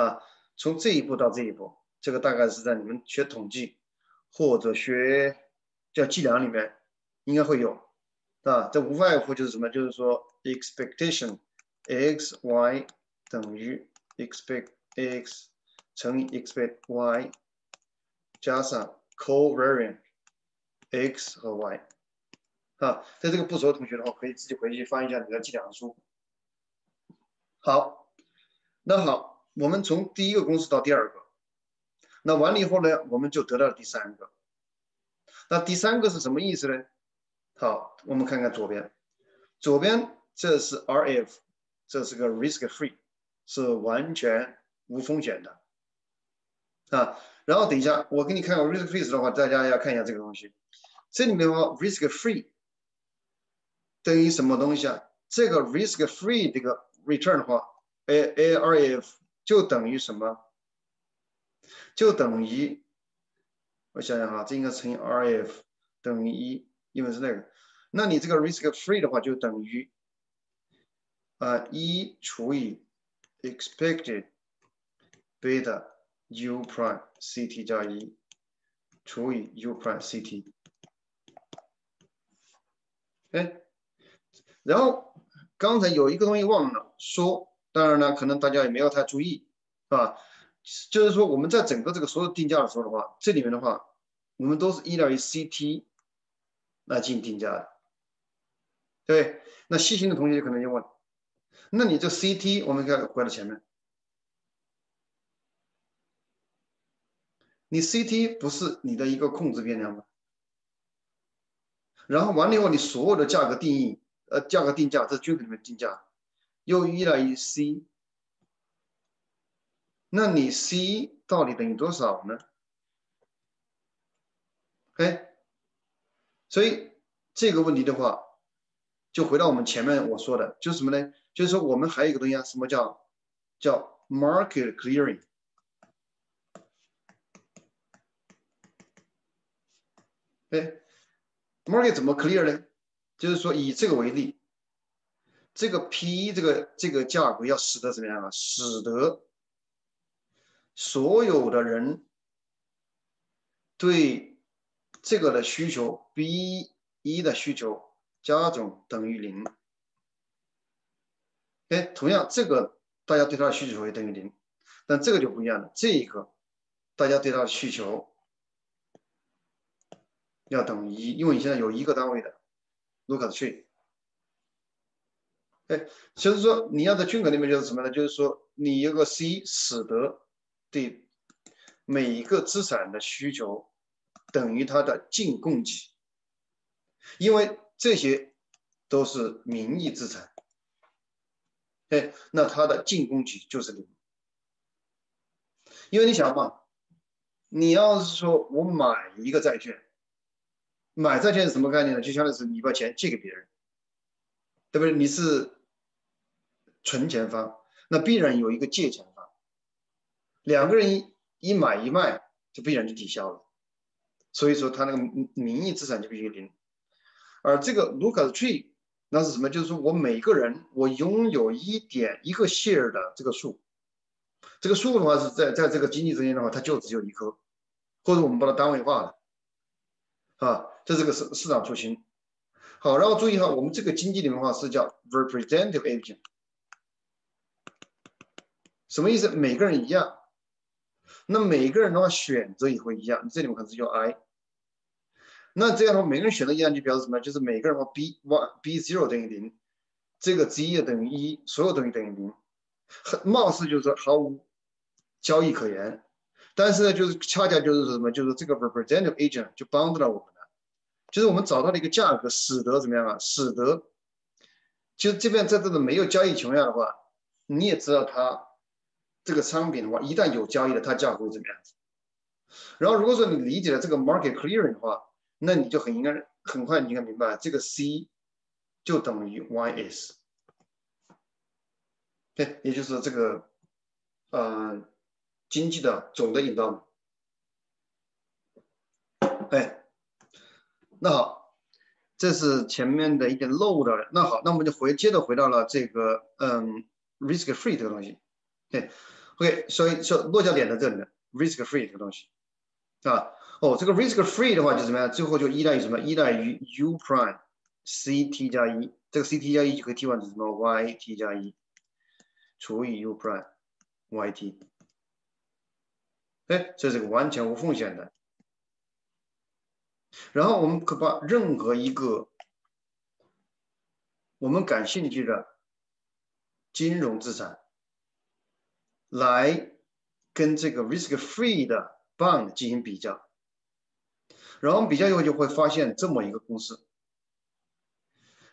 啊。从这一步到这一步，这个大概是在你们学统计或者学叫计量里面。应该会有，啊，这无外乎就是什么？就是说，expectation x y 等于 expect x 乘以 expect y 加上 covariance x 和 y，啊，在这个不熟的同学的话，可以自己回去翻一下你的计量书。好，那好，我们从第一个公式到第二个，那完了以后呢，我们就得到了第三个。那第三个是什么意思呢？好，我们看看左边，左边这是 RF，这是个 risk free，是完全无风险的啊。然后等一下，我给你看个 risk free 的话，大家要看一下这个东西。这里面的话，risk free 等于什么东西啊？这个 risk free 这个 return 的话，A A R F 就等于什么？就等于，我想想哈，这应该乘以 R F 等于一。因为是那个，那你这个 risk free 的话就等于呃一除以 expected beta u prime ct 加一除以 u prime ct。哎，然后刚才有一个东西忘了说，当然呢，可能大家也没有太注意，是吧？就是说我们在整个这个所有定价的时候的话，这里面的话，我们都是依赖于 ct。来进行定价的，对，那细心的同学可能就问，那你这 CT 我们该关到前面，你 CT 不是你的一个控制变量吗？然后完了以后，你所有的价格定义，呃，价格定价在均衡里面定价，又依赖于 C，那你 C 到底等于多少呢？哎。所以这个问题的话，就回到我们前面我说的，就是什么呢？就是说我们还有一个东西啊，什么叫叫 market clearing？哎，market 怎么 clear 呢？就是说以这个为例，这个 P 这个这个价格要使得怎么样啊？使得所有的人对。这个的需求 B 一的需求加总等于零，哎，同样这个大家对它的需求也等于零，但这个就不一样了，这一个大家对它的需求要等于一，因为你现在有一个单位的 Lucas tree，哎，其实说你要在均衡里面就是什么呢？就是说你有个 C 使得对每一个资产的需求。等于它的净供给，因为这些都是名义资产，哎，那它的净供给就是零。因为你想嘛，你要是说我买一个债券，买债券是什么概念呢？就相当于是你把钱借给别人，对不对？你是存钱方，那必然有一个借钱，两个人一一买一卖，就必然就抵消了。所以说，他那个名义资产就必须零，而这个 Lucas Tree 那是什么？就是说我每个人我拥有一点一个 share 的这个数，这个数的话是在在这个经济之间的话，它就只有一颗，或者我们把它单位化了，啊，这是个市市场出行。好，然后注意哈，我们这个经济里面的话是叫 representative agent，什么意思？每个人一样，那每个人的话选择也会一样。这里面可能是叫 I，那这样的话每个人选择一样就表示什么？就是每个人的话 B one B zero 等于零，这个 Z 等于一，所有东西等于零，很貌似就是说毫无交易可言，但是呢，就是恰恰就是什么？就是这个 representative agent 就帮助了我们了。就是我们找到了一个价格，使得怎么样啊？使得，就这边在这个没有交易情况下的话，你也知道它这个商品的话，一旦有交易了，它价格会怎么样子？然后如果说你理解了这个 market clearing 的话，那你就很应该很快你应该明白，这个 C 就等于 YS，对，也就是这个呃经济的总的引导，哎。那好，这是前面的一点漏的。那好，那我们就回接着回到了这个嗯，risk free 这个东西。对，OK，所以说落脚点在这里面，risk free 这个东西，啊，哦，这个 risk free 的话就怎么样？最后就依赖于什么？依赖于 u prime ct 加一，这个 ct 加一就可以替换成什么？yt 加一除以 u prime yt。哎，这是个完全无风险的。然后我们可把任何一个我们感兴趣的金融资产来跟这个 risk-free 的 bond 进行比较，然后我们比较以后就会发现这么一个公式。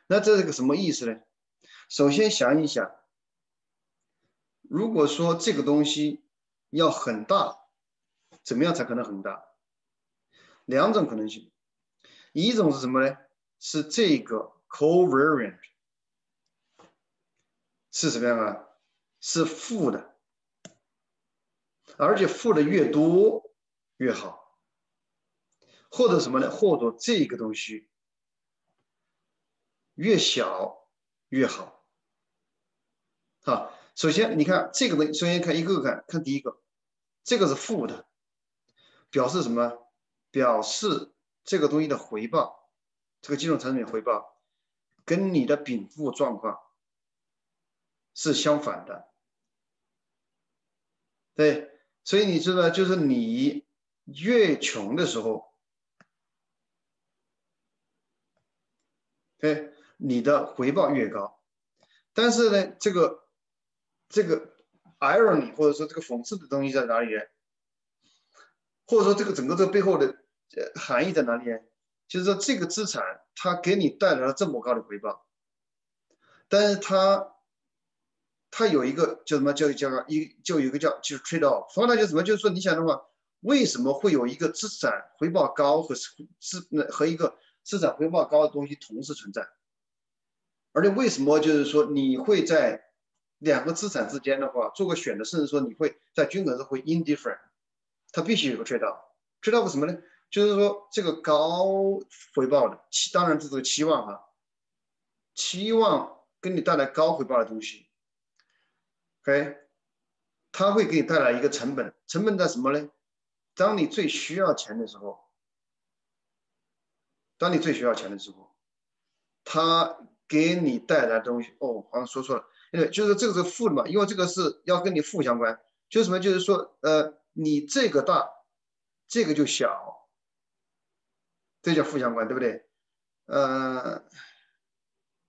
那这是个什么意思呢？首先想一想，如果说这个东西要很大，怎么样才可能很大？两种可能性。一种是什么呢？是这个 covariant 是什么样啊？是负的，而且负的越多越好，或者什么呢？或者这个东西越小越好。好，首先你看这个东西，首先看一个个看，看第一个，这个是负的，表示什么？表示。这个东西的回报，这个金融产品回报，跟你的禀赋状况是相反的。对，所以你知道，就是你越穷的时候，对，你的回报越高。但是呢，这个这个 irony 或者说这个讽刺的东西在哪里呢？或者说这个整个这个背后的。含义在哪里？就是说，这个资产它给你带来了这么高的回报，但是它它有一个叫什么？叫叫一就有一个叫就是 trade off。方它就什么？就是说，你想的话，为什么会有一个资产回报高和资和一个资产回报高的东西同时存在？而且为什么就是说你会在两个资产之间的话做个选择，甚至说你会在均衡时会 indifferent？它必须有个 trade off。trade off 什么呢？就是说，这个高回报的期，当然这是个期望哈，期望给你带来高回报的东西，OK，它会给你带来一个成本，成本在什么呢？当你最需要钱的时候，当你最需要钱的时候，它给你带来东西，哦，好像说错了，因为就是这个是负的嘛，因为这个是要跟你负相关，就是什么？就是说，呃，你这个大，这个就小。这叫负相关，对不对？呃，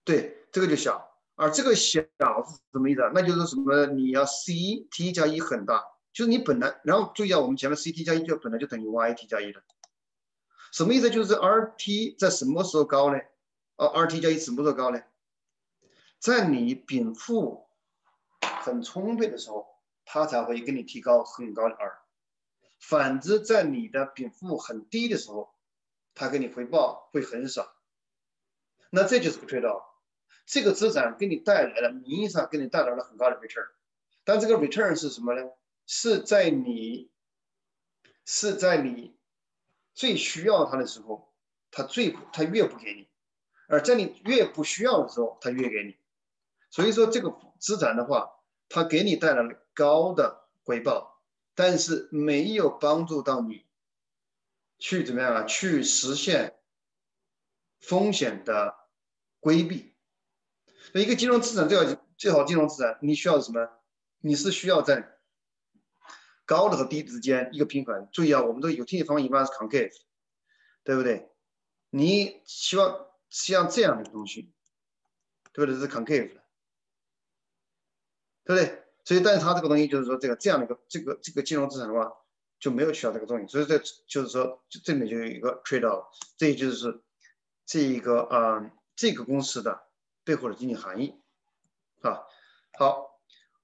对，这个就小，而这个小是什么意思啊？那就是什么？你要 c t 加一很大，就是你本来，然后注意啊，我们前面 c t 加一就本来就等于 y t 加一的，什么意思？就是 r t 在什么时候高呢？哦，r t 加一什么时候高呢？在你禀赋很充沛的时候，它才会给你提高很高的 r，反之，在你的禀赋很低的时候。他给你回报会很少，那这就是个 trade off。这个资产给你带来了，名义上给你带来了很高的 return，但这个 return 是什么呢？是在你是在你最需要它的时候，它最它越不给你；而在你越不需要的时候，它越给你。所以说，这个资产的话，它给你带来了高的回报，但是没有帮助到你去怎么样啊？去实现风险的规避。那一个金融资产最好最好金融资产，你需要什么？你是需要在高的和低之间一个平衡。注意啊，我们都有听的方一般是 concave，对不对？你希望像这样的东西，对不对？是 concave 的，对不对？所以，但是它这个东西就是说，这个这样的一个这个这个金融资产的话，就没有需要这个东西。所以这就是说，这里面就有一个 trade off，这也就是这一个啊这个公司的背后的经济含义啊。好，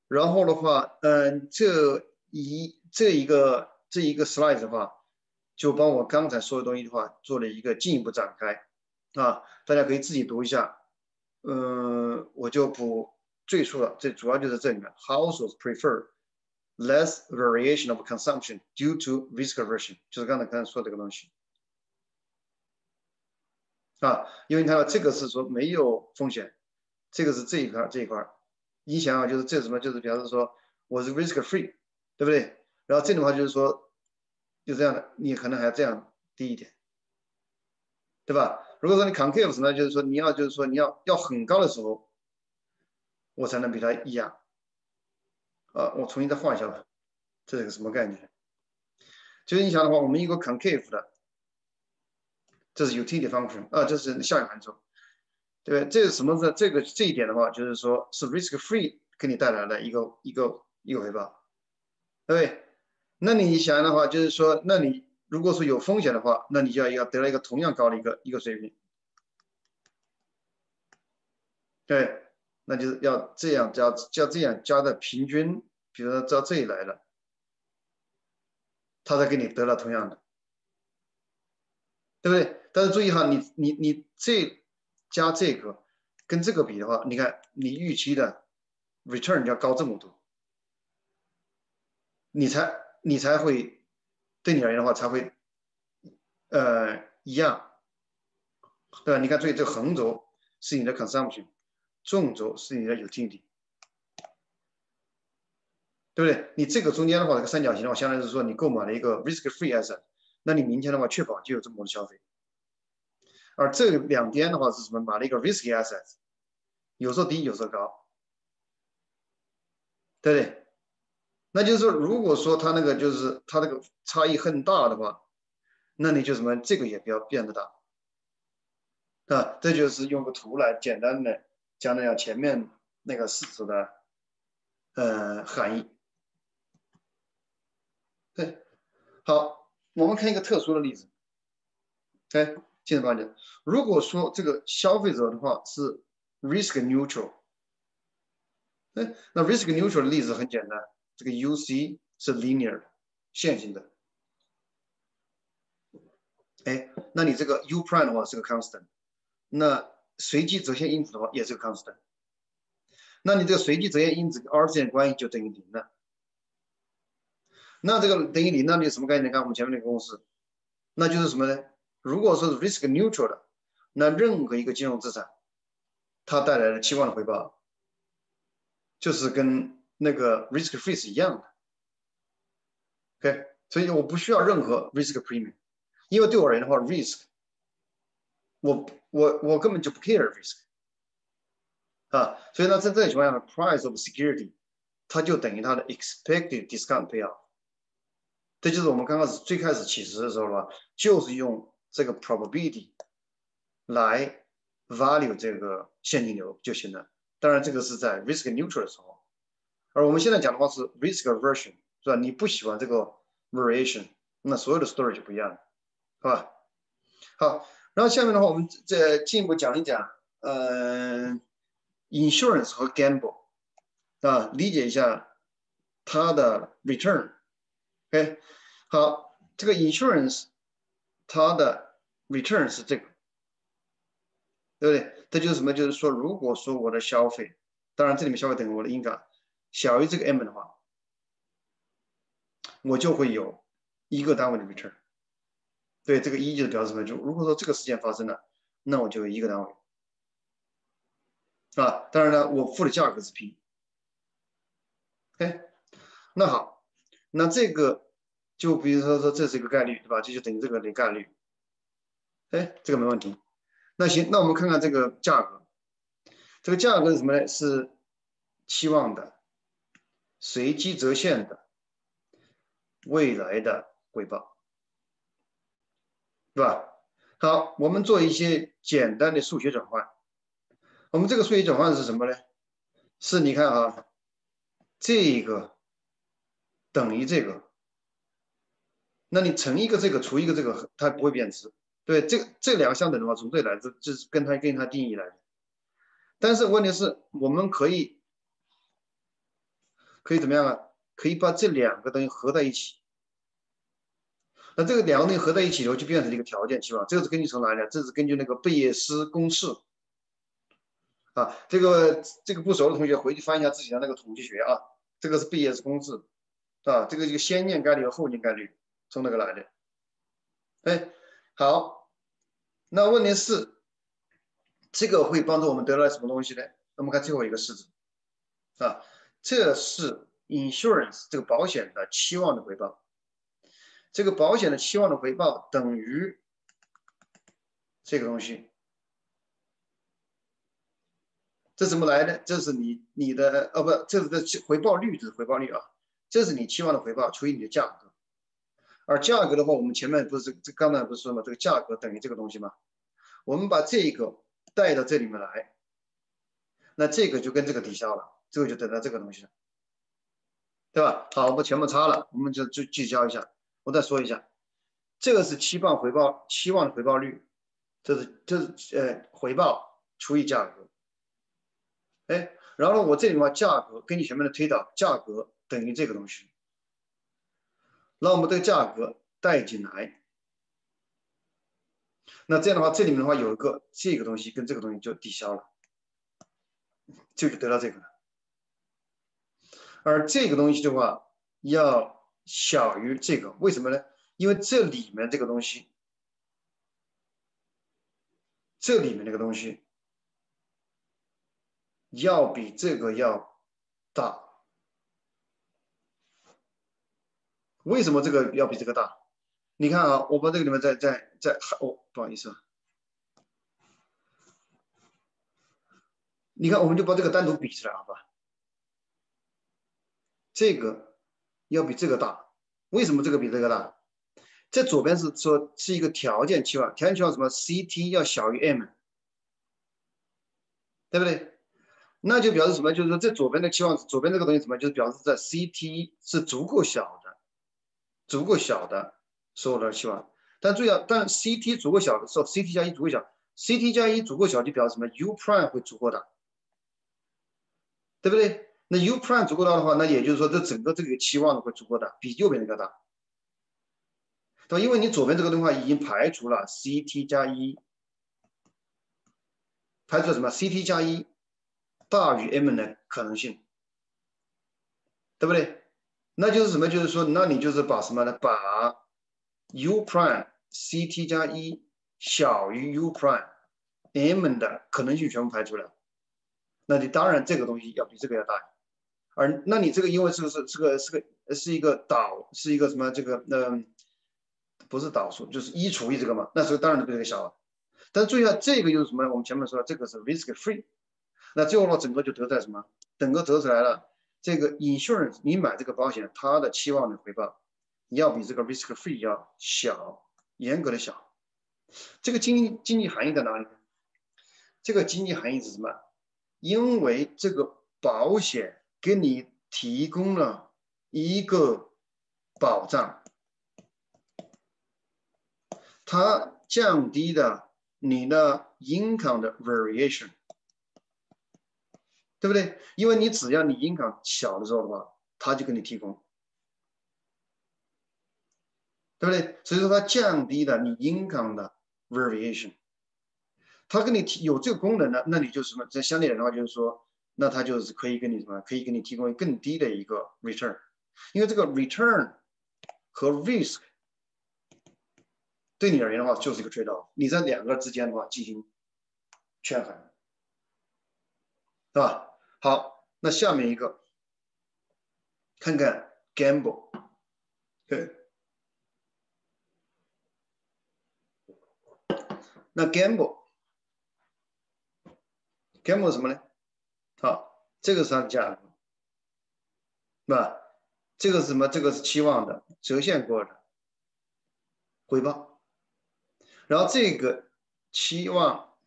然后的话，嗯，这一这一个这一个 slide 的话，就把我刚才说的东西的话做了一个进一步展开啊，大家可以自己读一下。嗯，我就不。赘述了，这主要就是这里面，households prefer less variation of consumption due to risk aversion，就是刚才刚才说这个东西啊，因为你看这个是说没有风险，这个是这一块这一块，你想想就是这什么，就是比方说我是 risk free，对不对？然后这种话就是说，就这样的，你可能还要这样低一点，对吧？如果说你 concave 呢，就是说你要就是说你要要很高的时候。我才能比它一样，啊，我重新再画一下吧，这是个什么概念？就是你想的话，我们一个 concave 的，这是 utility function，啊，这是效应函数，对对？这是什么呢？这个这一点的话，就是说是 risk free 给你带来的一个一个一个回报，对？那你想的话，就是说，那你如果说有风险的话，那你就要要得到一个同样高的一个一个水平，对。那就是要这样加，加这样加的平均，比如说到这里来了，他才给你得了同样的，对不对？但是注意哈，你你你这加这个跟这个比的话，你看你预期的 return 要高这么多，你才你才会对你而言的话才会呃一样，对吧？你看注意这个横轴是你的 consumption。纵轴是你的 utility，对不对？你这个中间的话，这个三角形的话，相当于是说你购买了一个 risk-free asset，那你明天的话确保就有这么多的消费。而这两边的话是什么？买了一个 risky asset，有时候低，有时候高，对不对？那就是说，如果说它那个就是它那个差异很大的话，那你就什么？这个也不要变得大，啊，这就是用个图来简单的。讲了下前面那个事实的呃含义。对，好，我们看一个特殊的例子。哎，现在发现，如果说这个消费者的话是 risk neutral，哎，那 risk neutral 的例子很简单，这个 U C 是 linear 线性的。哎，那你这个 U prime 的话是个 constant，那。随机折现因子的话也是个 constant，那你这个随机折现因子跟 R 之间关系就等于零了。那这个等于零，那你什么概念？看我们前面那个公式，那就是什么呢？如果说是 risk neutral 的，那任何一个金融资产，它带来的期望的回报，就是跟那个 risk free 是一样的。OK，所以我不需要任何 risk premium，因为对我而言的话，risk。我我我根本就不 care risk 啊，所以呢，在这种情况下，price of security 它就等于它的 expected discount payout，这就是我们刚开始最开始起始的时候吧，就是用这个 probability 来 value 这个现金流就行了。当然，这个是在 risk neutral 的时候，而我们现在讲的话是 risk aversion，是吧？你不喜欢这个 variation，那所有的 story 就不一样了，是吧？好。然后下面的话，我们再进一步讲一讲，呃，insurance 和 gamble，啊，理解一下它的 return。OK，好，这个 insurance 它的 return 是这个，对不对？这就是什么？就是说，如果说我的消费，当然这里面消费等于我的 income 小于这个 m 的话，我就会有一个单位的 return。对，这个一就是表示什么？就如果说这个事件发生了，那我就有一个单位，啊，当然了，我付的价格是 P。哎，那好，那这个就比如说说这是一个概率，对吧？这就等于这个的概率。哎，这个没问题。那行，那我们看看这个价格。这个价格是什么呢？是期望的、随机折现的未来的回报，对吧？好，我们做一些简单的数学转换。我们这个数学转换是什么呢？是你看啊，这个等于这个，那你乘一个这个除一个这个，它不会变值。对，这这两个相等的话，从这来，这这是跟它跟它定义来的。但是问题是，我们可以可以怎么样啊？可以把这两个东西合在一起。那这个两个东西合在一起以后，就变成一个条件是吧。这个是根据从哪里？这是根据那个贝叶斯公式。啊，这个这个不熟的同学回去翻一下自己的那个统计学啊。这个是贝叶斯公式，啊，这个一个先念概率和后念概率从哪个来的？哎，好，那问题是。这个会帮助我们得到什么东西呢？那么看最后一个式子，啊，这是 insurance 这个保险的期望的回报，这个保险的期望的回报等于这个东西，这怎么来的？这是你你的哦不，这是这回报率，这是回报率啊，这是你期望的回报除以你的价格，而价格的话，我们前面不是这刚才不是说嘛，这个价格等于这个东西吗？我们把这一个。带到这里面来，那这个就跟这个抵消了，这个就等到这个东西了，对吧？好，我们全部擦了，我们就就聚焦一下。我再说一下，这个是期望回报，期望的回报率，这是这是呃回报除以价格，哎，然后我这里面价格根据前面的推导，价格等于这个东西，那我们这个价格带进来。那这样的话，这里面的话有一个这个东西跟这个东西就抵消了，就得到这个了。而这个东西的话要小于这个，为什么呢？因为这里面这个东西，这里面那个东西要比这个要大。为什么这个要比这个大？你看啊，我把这个里面再再再哦，不好意思啊。你看，我们就把这个单独比出来，好吧？这个要比这个大，为什么这个比这个大？这左边是说是一个条件期望，条件期望什么？CT 要小于 M，对不对？那就表示什么？就是说这左边的期望，左边这个东西什么？就是表示在 CT 是足够小的，足够小的。所有的期望，但注意啊，但 CT 足够小的时候，CT 加一足够小，CT 加一足够小就表示什么？U prime 会足够大，对不对？那 U prime 足够大的话，那也就是说这整个这个期望会足够大，比右边那个大，对吧？因为你左边这个的话已经排除了 CT 加一，排除了什么？CT 加一大于 M 的可能性，对不对？那就是什么？就是说，那你就是把什么呢？把 U prime CT 加一小于 U prime M 的可能性全部排除了，那你当然这个东西要比这个要大，而那你这个因为是个是是个是个是一个导是一个什么这个嗯不是导数就是一除以这个嘛，那时候当然比这个小了。但注意啊，这个又是什么？我们前面说这个是 risk free，那最后呢整个就得在什么？整个得出来了，这个 insurance 你买这个保险它的期望的回报。要比这个 risk free 要小，严格的小。这个经经济含义在哪里？这个经济含义是什么？因为这个保险给你提供了一个保障，它降低了你的 income 的 variation，对不对？因为你只要你 income 小的时候的话，它就给你提供。对不对？所以说它降低了你 income 的 variation，它给你提有这个功能呢，那你就什么？在相对来的话，就是说，那它就是可以给你什么？可以给你提供更低的一个 return，因为这个 return 和 risk 对你而言的话就是一个 trade off，你在两个之间的话进行权衡，是吧？好，那下面一个，看看 gamble。对。那 gamble，gamble 什么呢？好，这个是它的价格，是吧？这个是什么？这个是期望的折现过的回报。然后这个期望，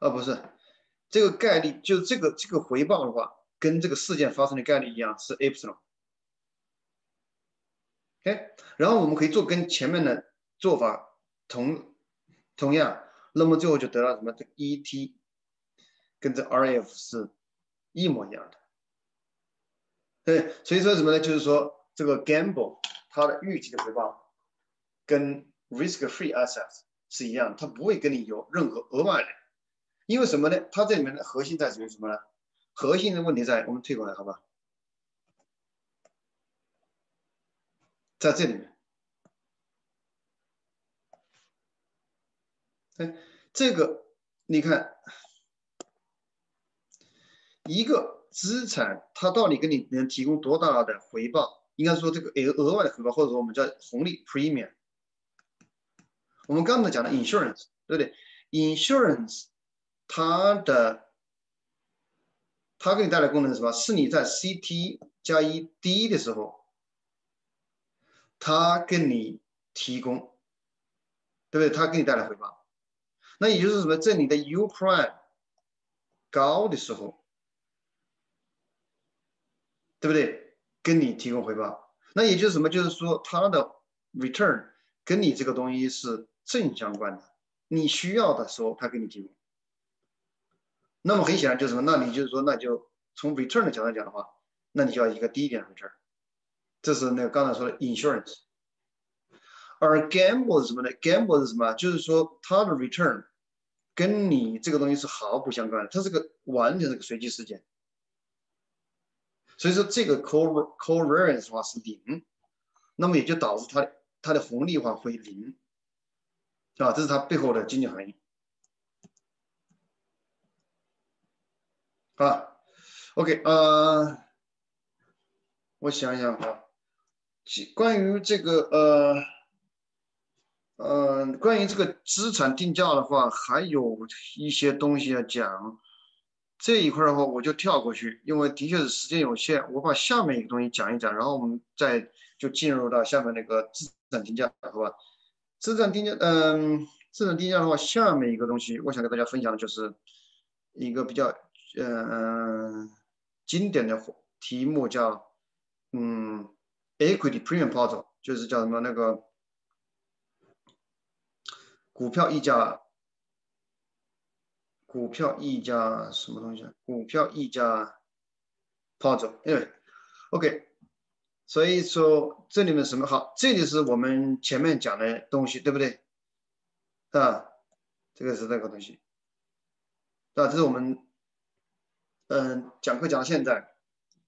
啊不是，这个概率就是这个这个回报的话，跟这个事件发生的概率一样是 epsilon。OK，然后我们可以做跟前面的做法同。同样，那么最后就得到什么？这 ET 跟这 RF 是一模一样的。对，所以说什么呢？就是说这个 gamble 它的预期的回报跟 risk-free assets 是一样，它不会跟你有任何额外的。因为什么呢？它这里面的核心在于什么呢？核心的问题在我们退过来，好吧？在这里面。哎，这个你看，一个资产它到底给你能提供多大的回报？应该说这个额额外的回报，或者说我们叫红利 （premium）。我们刚才讲的 insurance，对不对？insurance 它的它给你带来功能是什么？是你在 CT 加一低的时候，它给你提供，对不对？它给你带来回报。那也就是什么？这里的 U prime 高的时候，对不对？跟你提供回报。那也就是什么？就是说它的 return 跟你这个东西是正相关的。你需要的时候，它给你提供。那么很显然就是什么？那你就是说，那就从 return 的角度来讲的话，那你就要一个低一点的 return。这是那个刚才说的 insurance。而 gamble 是什么呢？gamble 是什么？就是说它的 return 跟你这个东西是毫不相关的，它是个完全是个随机事件。所以说这个 core covariance 的话是零，那么也就导致它它的红利话会零，啊，这是它背后的经济含义。啊，OK，呃，我想想啊，关于这个呃。嗯，关于这个资产定价的话，还有一些东西要讲。这一块的话，我就跳过去，因为的确是时间有限。我把下面一个东西讲一讲，然后我们再就进入到下面那个资产定价，好吧？资产定价，嗯，资产定价的话，下面一个东西，我想跟大家分享的就是一个比较嗯经典的题目，叫嗯 equity premium puzzle，就是叫什么那个。股票溢价，股票溢价什么东西啊？股票溢价抛走，对，OK。所以说这里面什么好？这里是我们前面讲的东西，对不对？啊，这个是那个东西，啊，这是我们嗯讲课讲到现在，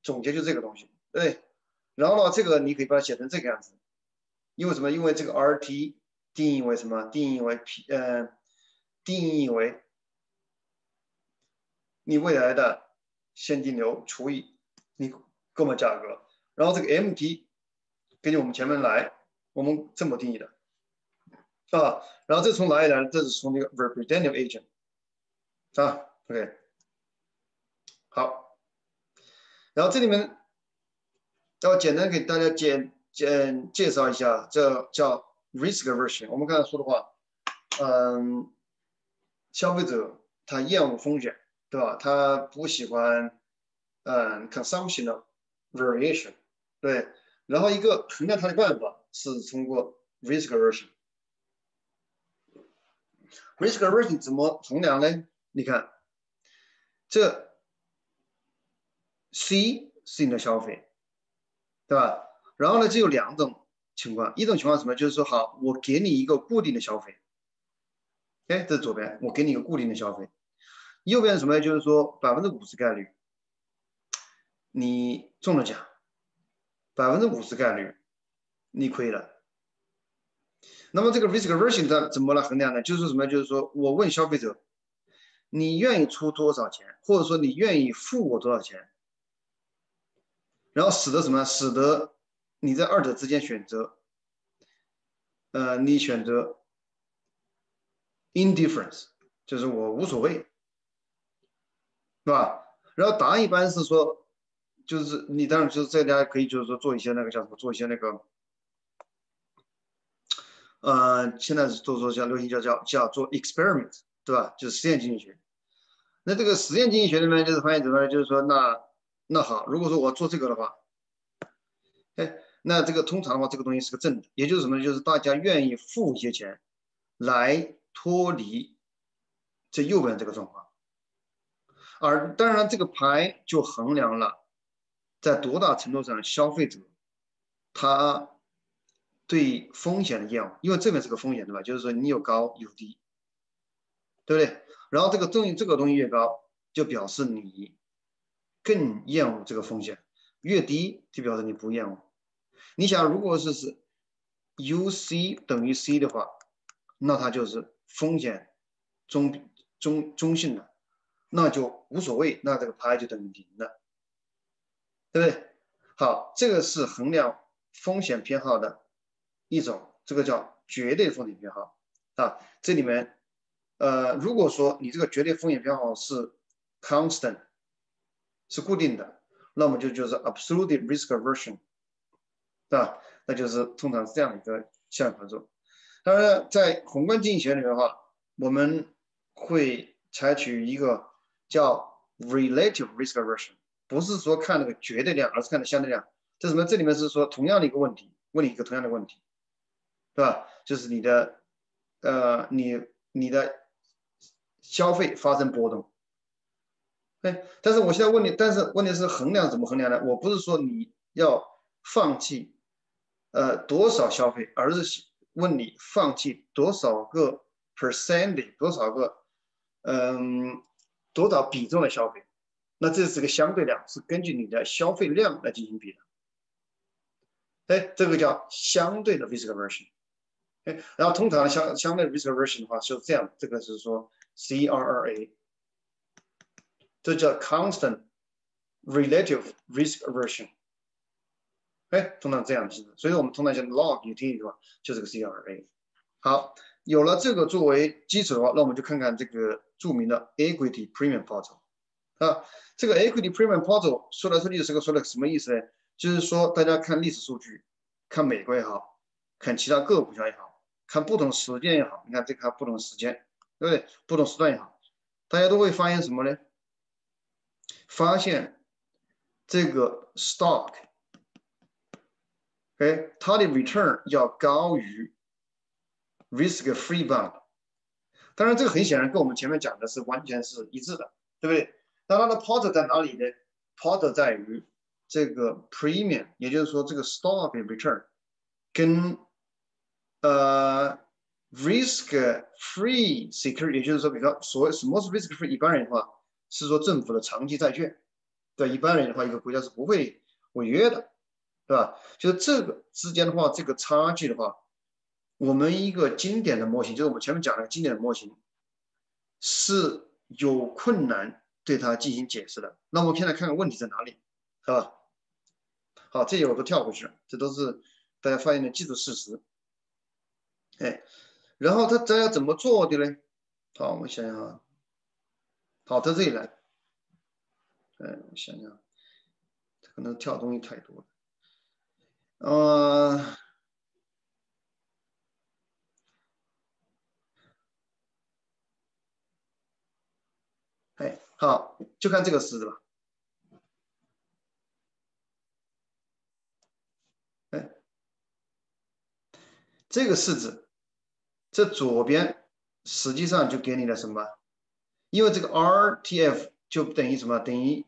总结就这个东西，对。然后呢，这个你可以把它写成这个样子，因为什么？因为这个 RT。定义为什么？定义为 P，呃，定义为你未来的现金流除以你购买价格，然后这个 MT 根据我们前面来，我们这么定义的，啊，然后这从哪里来？这是从那个 representative agent，啊，OK，好，然后这里面要简单给大家简简介绍一下，这叫。risk aversion，我们刚才说的话，嗯，消费者他厌恶风险，对吧？他不喜欢，嗯，consumption 的 variation，对。然后一个衡量它的办法是通过 risk aversion。risk aversion 怎么衡量呢？你看，这 C 是你的消费，对吧？然后呢，只有两种。情况一种情况什么？就是说，好，我给你一个固定的消费，哎，这是左边，我给你一个固定的消费。右边什么？就是说，百分之五十概率你中了奖，百分之五十概率你亏了。那么这个 risk aversion 它怎么来衡量呢？就是什么？就是说我问消费者，你愿意出多少钱，或者说你愿意付我多少钱，然后使得什么？使得你在二者之间选择，呃，你选择 indifference，就是我无所谓，是吧？然后答案一般是说，就是你当然就是在家可以就是说做一些那个叫什么，做一些那个，呃，现在是做做叫流行叫叫叫做 experiment，对吧？就是实验经济学。那这个实验经济学里面就是发现怎么呢？就是说那那好，如果说我做这个的话，哎。那这个通常的话，这个东西是个正的，也就是什么？就是大家愿意付一些钱来脱离这右边这个状况。而当然，这个牌就衡量了在多大程度上消费者他对风险的厌恶，因为这边是个风险，对吧？就是说你有高有低，对不对？然后这个东西这个东西越高，就表示你更厌恶这个风险；越低，就表示你不厌恶。你想，如果是是 U C 等于 C 的话，那它就是风险中中中性的，那就无所谓，那这个牌就等于零了，对不对？好，这个是衡量风险偏好的一种，这个叫绝对风险偏好啊。这里面，呃，如果说你这个绝对风险偏好是 constant，是固定的，那么就就是 absolute risk aversion。是吧？那就是通常是这样的一个效应合作。当然，在宏观经济学里面的话，我们会采取一个叫 relative risk aversion，不是说看那个绝对量，而是看的相对量。这什么？这里面是说同样的一个问题，问你一个同样的问题，对吧？就是你的，呃，你你的消费发生波动。哎，但是我现在问你，但是问题是衡量怎么衡量呢？我不是说你要放弃。呃，多少消费，而是问你放弃多少个 percent 的多少个，嗯，多少比重的消费？那这是个相对量，是根据你的消费量来进行比的。哎，这个叫相对的 risk aversion。哎，然后通常相相对 risk aversion 的话是这样，这个是说 CRRA，这叫 constant relative risk aversion。哎，通常这样记的，所以我们通常讲 log utility 的话，就是个 CRA。好，有了这个作为基础的话，那我们就看看这个著名的 equity premium portal 啊。这个 equity premium portal 说来说去是个说的什么意思呢？就是说大家看历史数据，看美国也好，看其他各个国家也好，看不同时间也好，你看这看不同时间，对不对？不同时段也好，大家都会发现什么呢？发现这个 stock。哎，它的 return 要高于 risk-free bond，当然这个很显然跟我们前面讲的是完全是一致的，对不对？那它的 port 在哪里呢？port 在于这个 premium，也就是说这个 stock return 跟呃 risk-free security，也就是说，比较所谓什么是 risk-free，一般人的话是说政府的长期债券，对一般人的话，一个国家是不会违约的。对吧？就是这个之间的话，这个差距的话，我们一个经典的模型，就是我们前面讲的经典的模型，是有困难对它进行解释的。那我们现在看看问题在哪里，是吧？好，这些我都跳过去了，这都是大家发现的基础事实。哎，然后他这要怎么做的呢？好，我们想想啊，好，到这里来，哎，我想想，可能跳东西太多了。呃，哎，好，就看这个式子吧。哎，这个式子，这左边实际上就给你了什么？因为这个 RTF 就等于什么？等于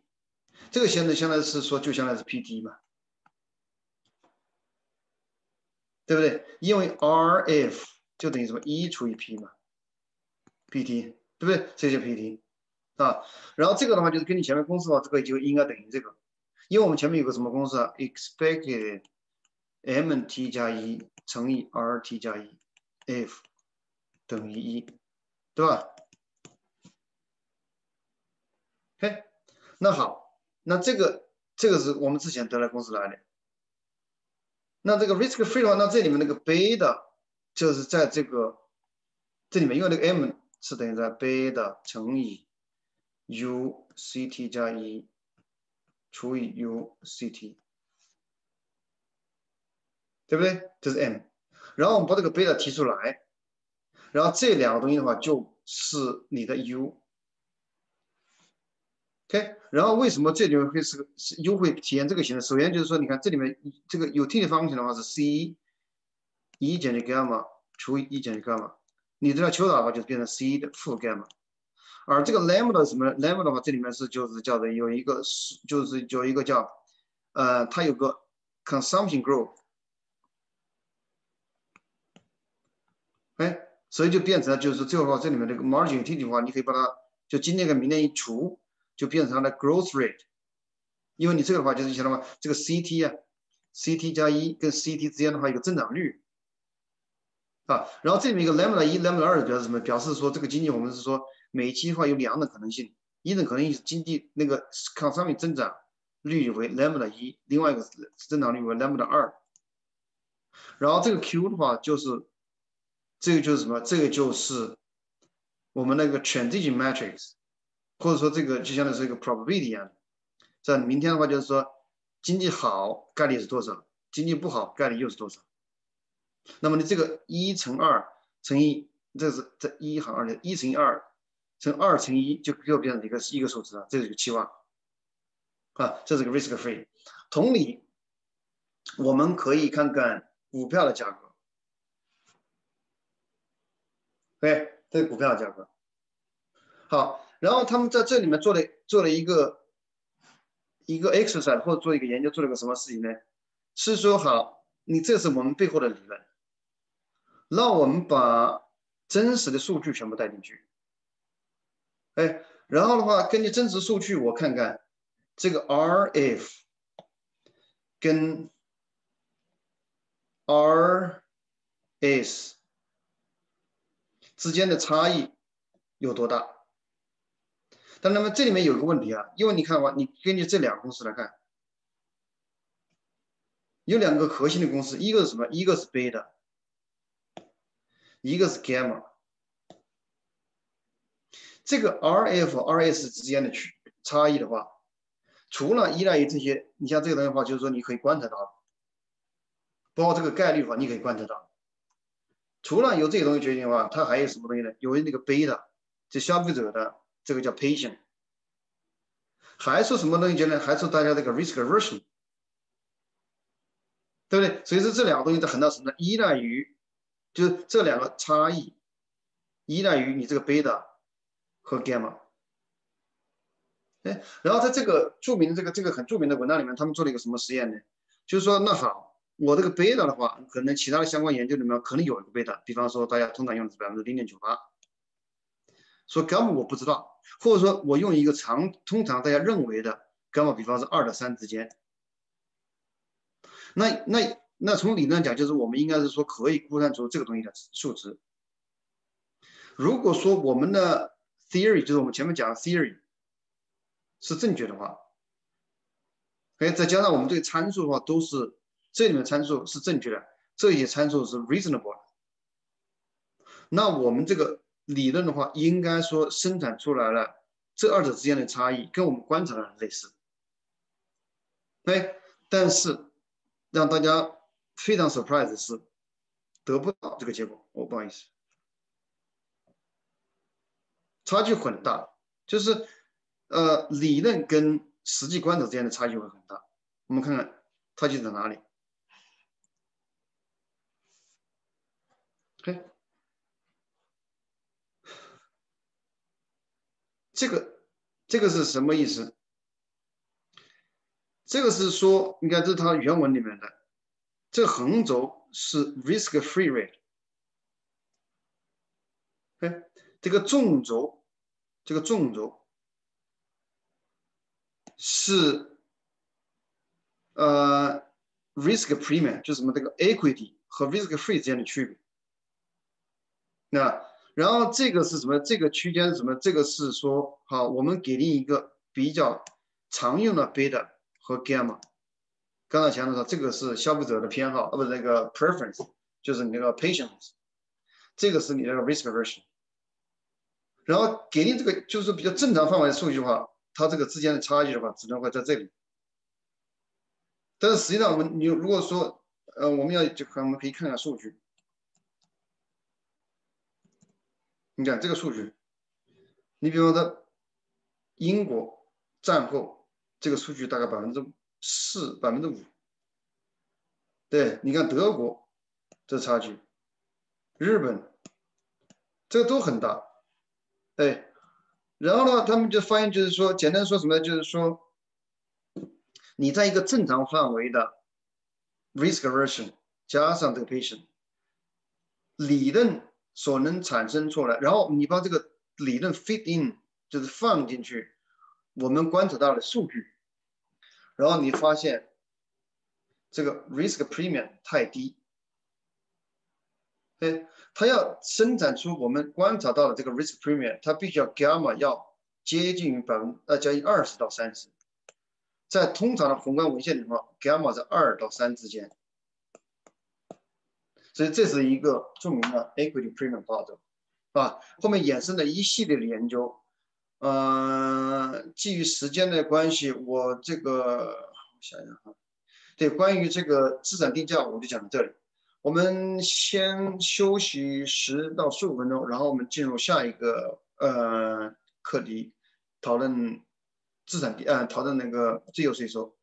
这个现在相当于是说，就相当于是 PT 嘛。对不对？因为 RF 就等于什么一除以 P 嘛，PT 对不对？这就 PT 啊。然后这个的话就是根据前面公式的话，这个就应该等于这个，因为我们前面有个什么公式啊？Expected MT 加一乘以 RT 加一 F 等于一，对吧？哎，那好，那这个这个是我们之前得来公式来的。那这个 risk free 的话，那这里面那个贝塔就是在这个这里面，因为那个 m 是等于在贝塔乘以 u c t 加一除以 u c t，对不对？这是 m。然后我们把这个贝塔提出来，然后这两个东西的话就是你的 u。OK，然后为什么这里面会是个是 U 会体现这个形式？首先就是说，你看这里面这个有 T 的方程的话是 C 一减的伽马除以一减的伽马，你这要求导的话就变成 C 的负伽马。而这个 lambda 什么 lambda 的话，这里面是就是叫做有一个是就是有一个叫呃，它有个 consumption growth，哎，所以就变成了就是最后的话，这里面这个 margin T 的话，你可以把它就今天跟明天一除。就变成它的 growth rate，因为你这个的话就是你晓得吗？这个 CT 啊，CT 加一跟 CT 之间的话一个增长率啊，然后这里面一个 lambda 一 lambda 二表示什么？表示说这个经济我们是说每期的话有两种可能性，一种可能性是经济那个 consumption 增长率为 lambda 一，另外一个增长率为 lambda 二，然后这个 Q 的话就是这个就是什么？这个就是我们那个 transition matrix。或者说这个就相当于是一个 probability 一样的，在明天的话就是说经济好概率是多少，经济不好概率又是多少。那么你这个一乘二乘以这是这一行二的，一乘以二乘二乘一就又变成一个一个数字了，这是一个期望啊，这是个 risk free。同理，我们可以看看股票的价格，对，这是股票的价格，好。然后他们在这里面做了做了一个一个 exercise 或者做一个研究，做了个什么事情呢？是说好，你这是我们背后的理论，那我们把真实的数据全部带进去，哎，然后的话，根据真实数据，我看看这个 RF 跟 RS 之间的差异有多大？但那么这里面有个问题啊，因为你看吧，你根据这两个公司来看，有两个核心的公司，一个是什么？一个是贝塔，一个是伽马。这个 RF、RS 之间的区差异的话，除了依赖于这些，你像这个东西的话，就是说你可以观察到，包括这个概率的话，你可以观察到。除了由这些东西决定的话，它还有什么东西呢？有那个贝塔，就消费者的。这个叫 patient，还说什么东西呢？还说大家这个 risk aversion，对不对？所以说这两个东西在很大程度依赖于，就是这两个差异，依赖于你这个贝塔和 gamma。哎，然后在这个著名的这个这个很著名的文档里面，他们做了一个什么实验呢？就是说，那好，我这个贝塔的话，可能其他的相关研究里面可能有一个贝塔，比方说大家通常用的是百分之零点九八，说 gamma 我不知道。或者说我用一个常通常大家认为的伽马，比方是二到三之间。那那那从理论讲，就是我们应该是说可以估算出这个东西的数值。如果说我们的 theory 就是我们前面讲的 theory 是正确的话，哎，再加上我们这个参数的话都是这里面参数是正确的，这些参数是 reasonable，那我们这个。理论的话，应该说生产出来了，这二者之间的差异跟我们观察的很类似，哎。但是让大家非常 surprise 的是，得不到这个结果。我不好意思，差距很大，就是呃，理论跟实际观察之间的差距会很大。我们看看差距在哪里。OK。这个这个是什么意思？这个是说，你看这是它原文里面的，这横轴是 risk-free rate，哎，这个纵轴，这个纵轴是呃 risk premium，就是什么这个 equity 和 risk-free 之间的区别，那。然后这个是什么？这个区间是什么？这个是说，好，我们给定一个比较常用的贝塔和伽马，刚才强调说，这个是消费者的偏好，呃，不是那个 preference，就是你那个 patience，这个是你那个 risk aversion。然后给你这个就是比较正常范围的数据的话，它这个之间的差距的话，只能会在这里。但是实际上，我们你如果说，呃，我们要就可我们可以看看数据。你看这个数据，你比方说英国战后这个数据大概百分之四、百分之五。对，你看德国这差距，日本这都很大。对，然后呢，他们就发现就是说，简单说什么呢，就是说，你在一个正常范围的 risk aversion 加上这个 patient 理论。所能产生出来，然后你把这个理论 fit in，就是放进去，我们观察到的数据，然后你发现这个 risk premium 太低，哎，它要生产出我们观察到的这个 risk premium，它必须要 gamma 要接近于百分呃接近二十到三十，在通常的宏观文献里面，gamma 在二到三之间。所以这是一个著名的 equity premium model，啊，后面衍生的一系列的研究，嗯，基于时间的关系，我这个我想想哈，对，关于这个资产定价，我就讲到这里。我们先休息十到十五分钟，然后我们进入下一个呃课题，讨论资产定，呃，讨论那个自由税收。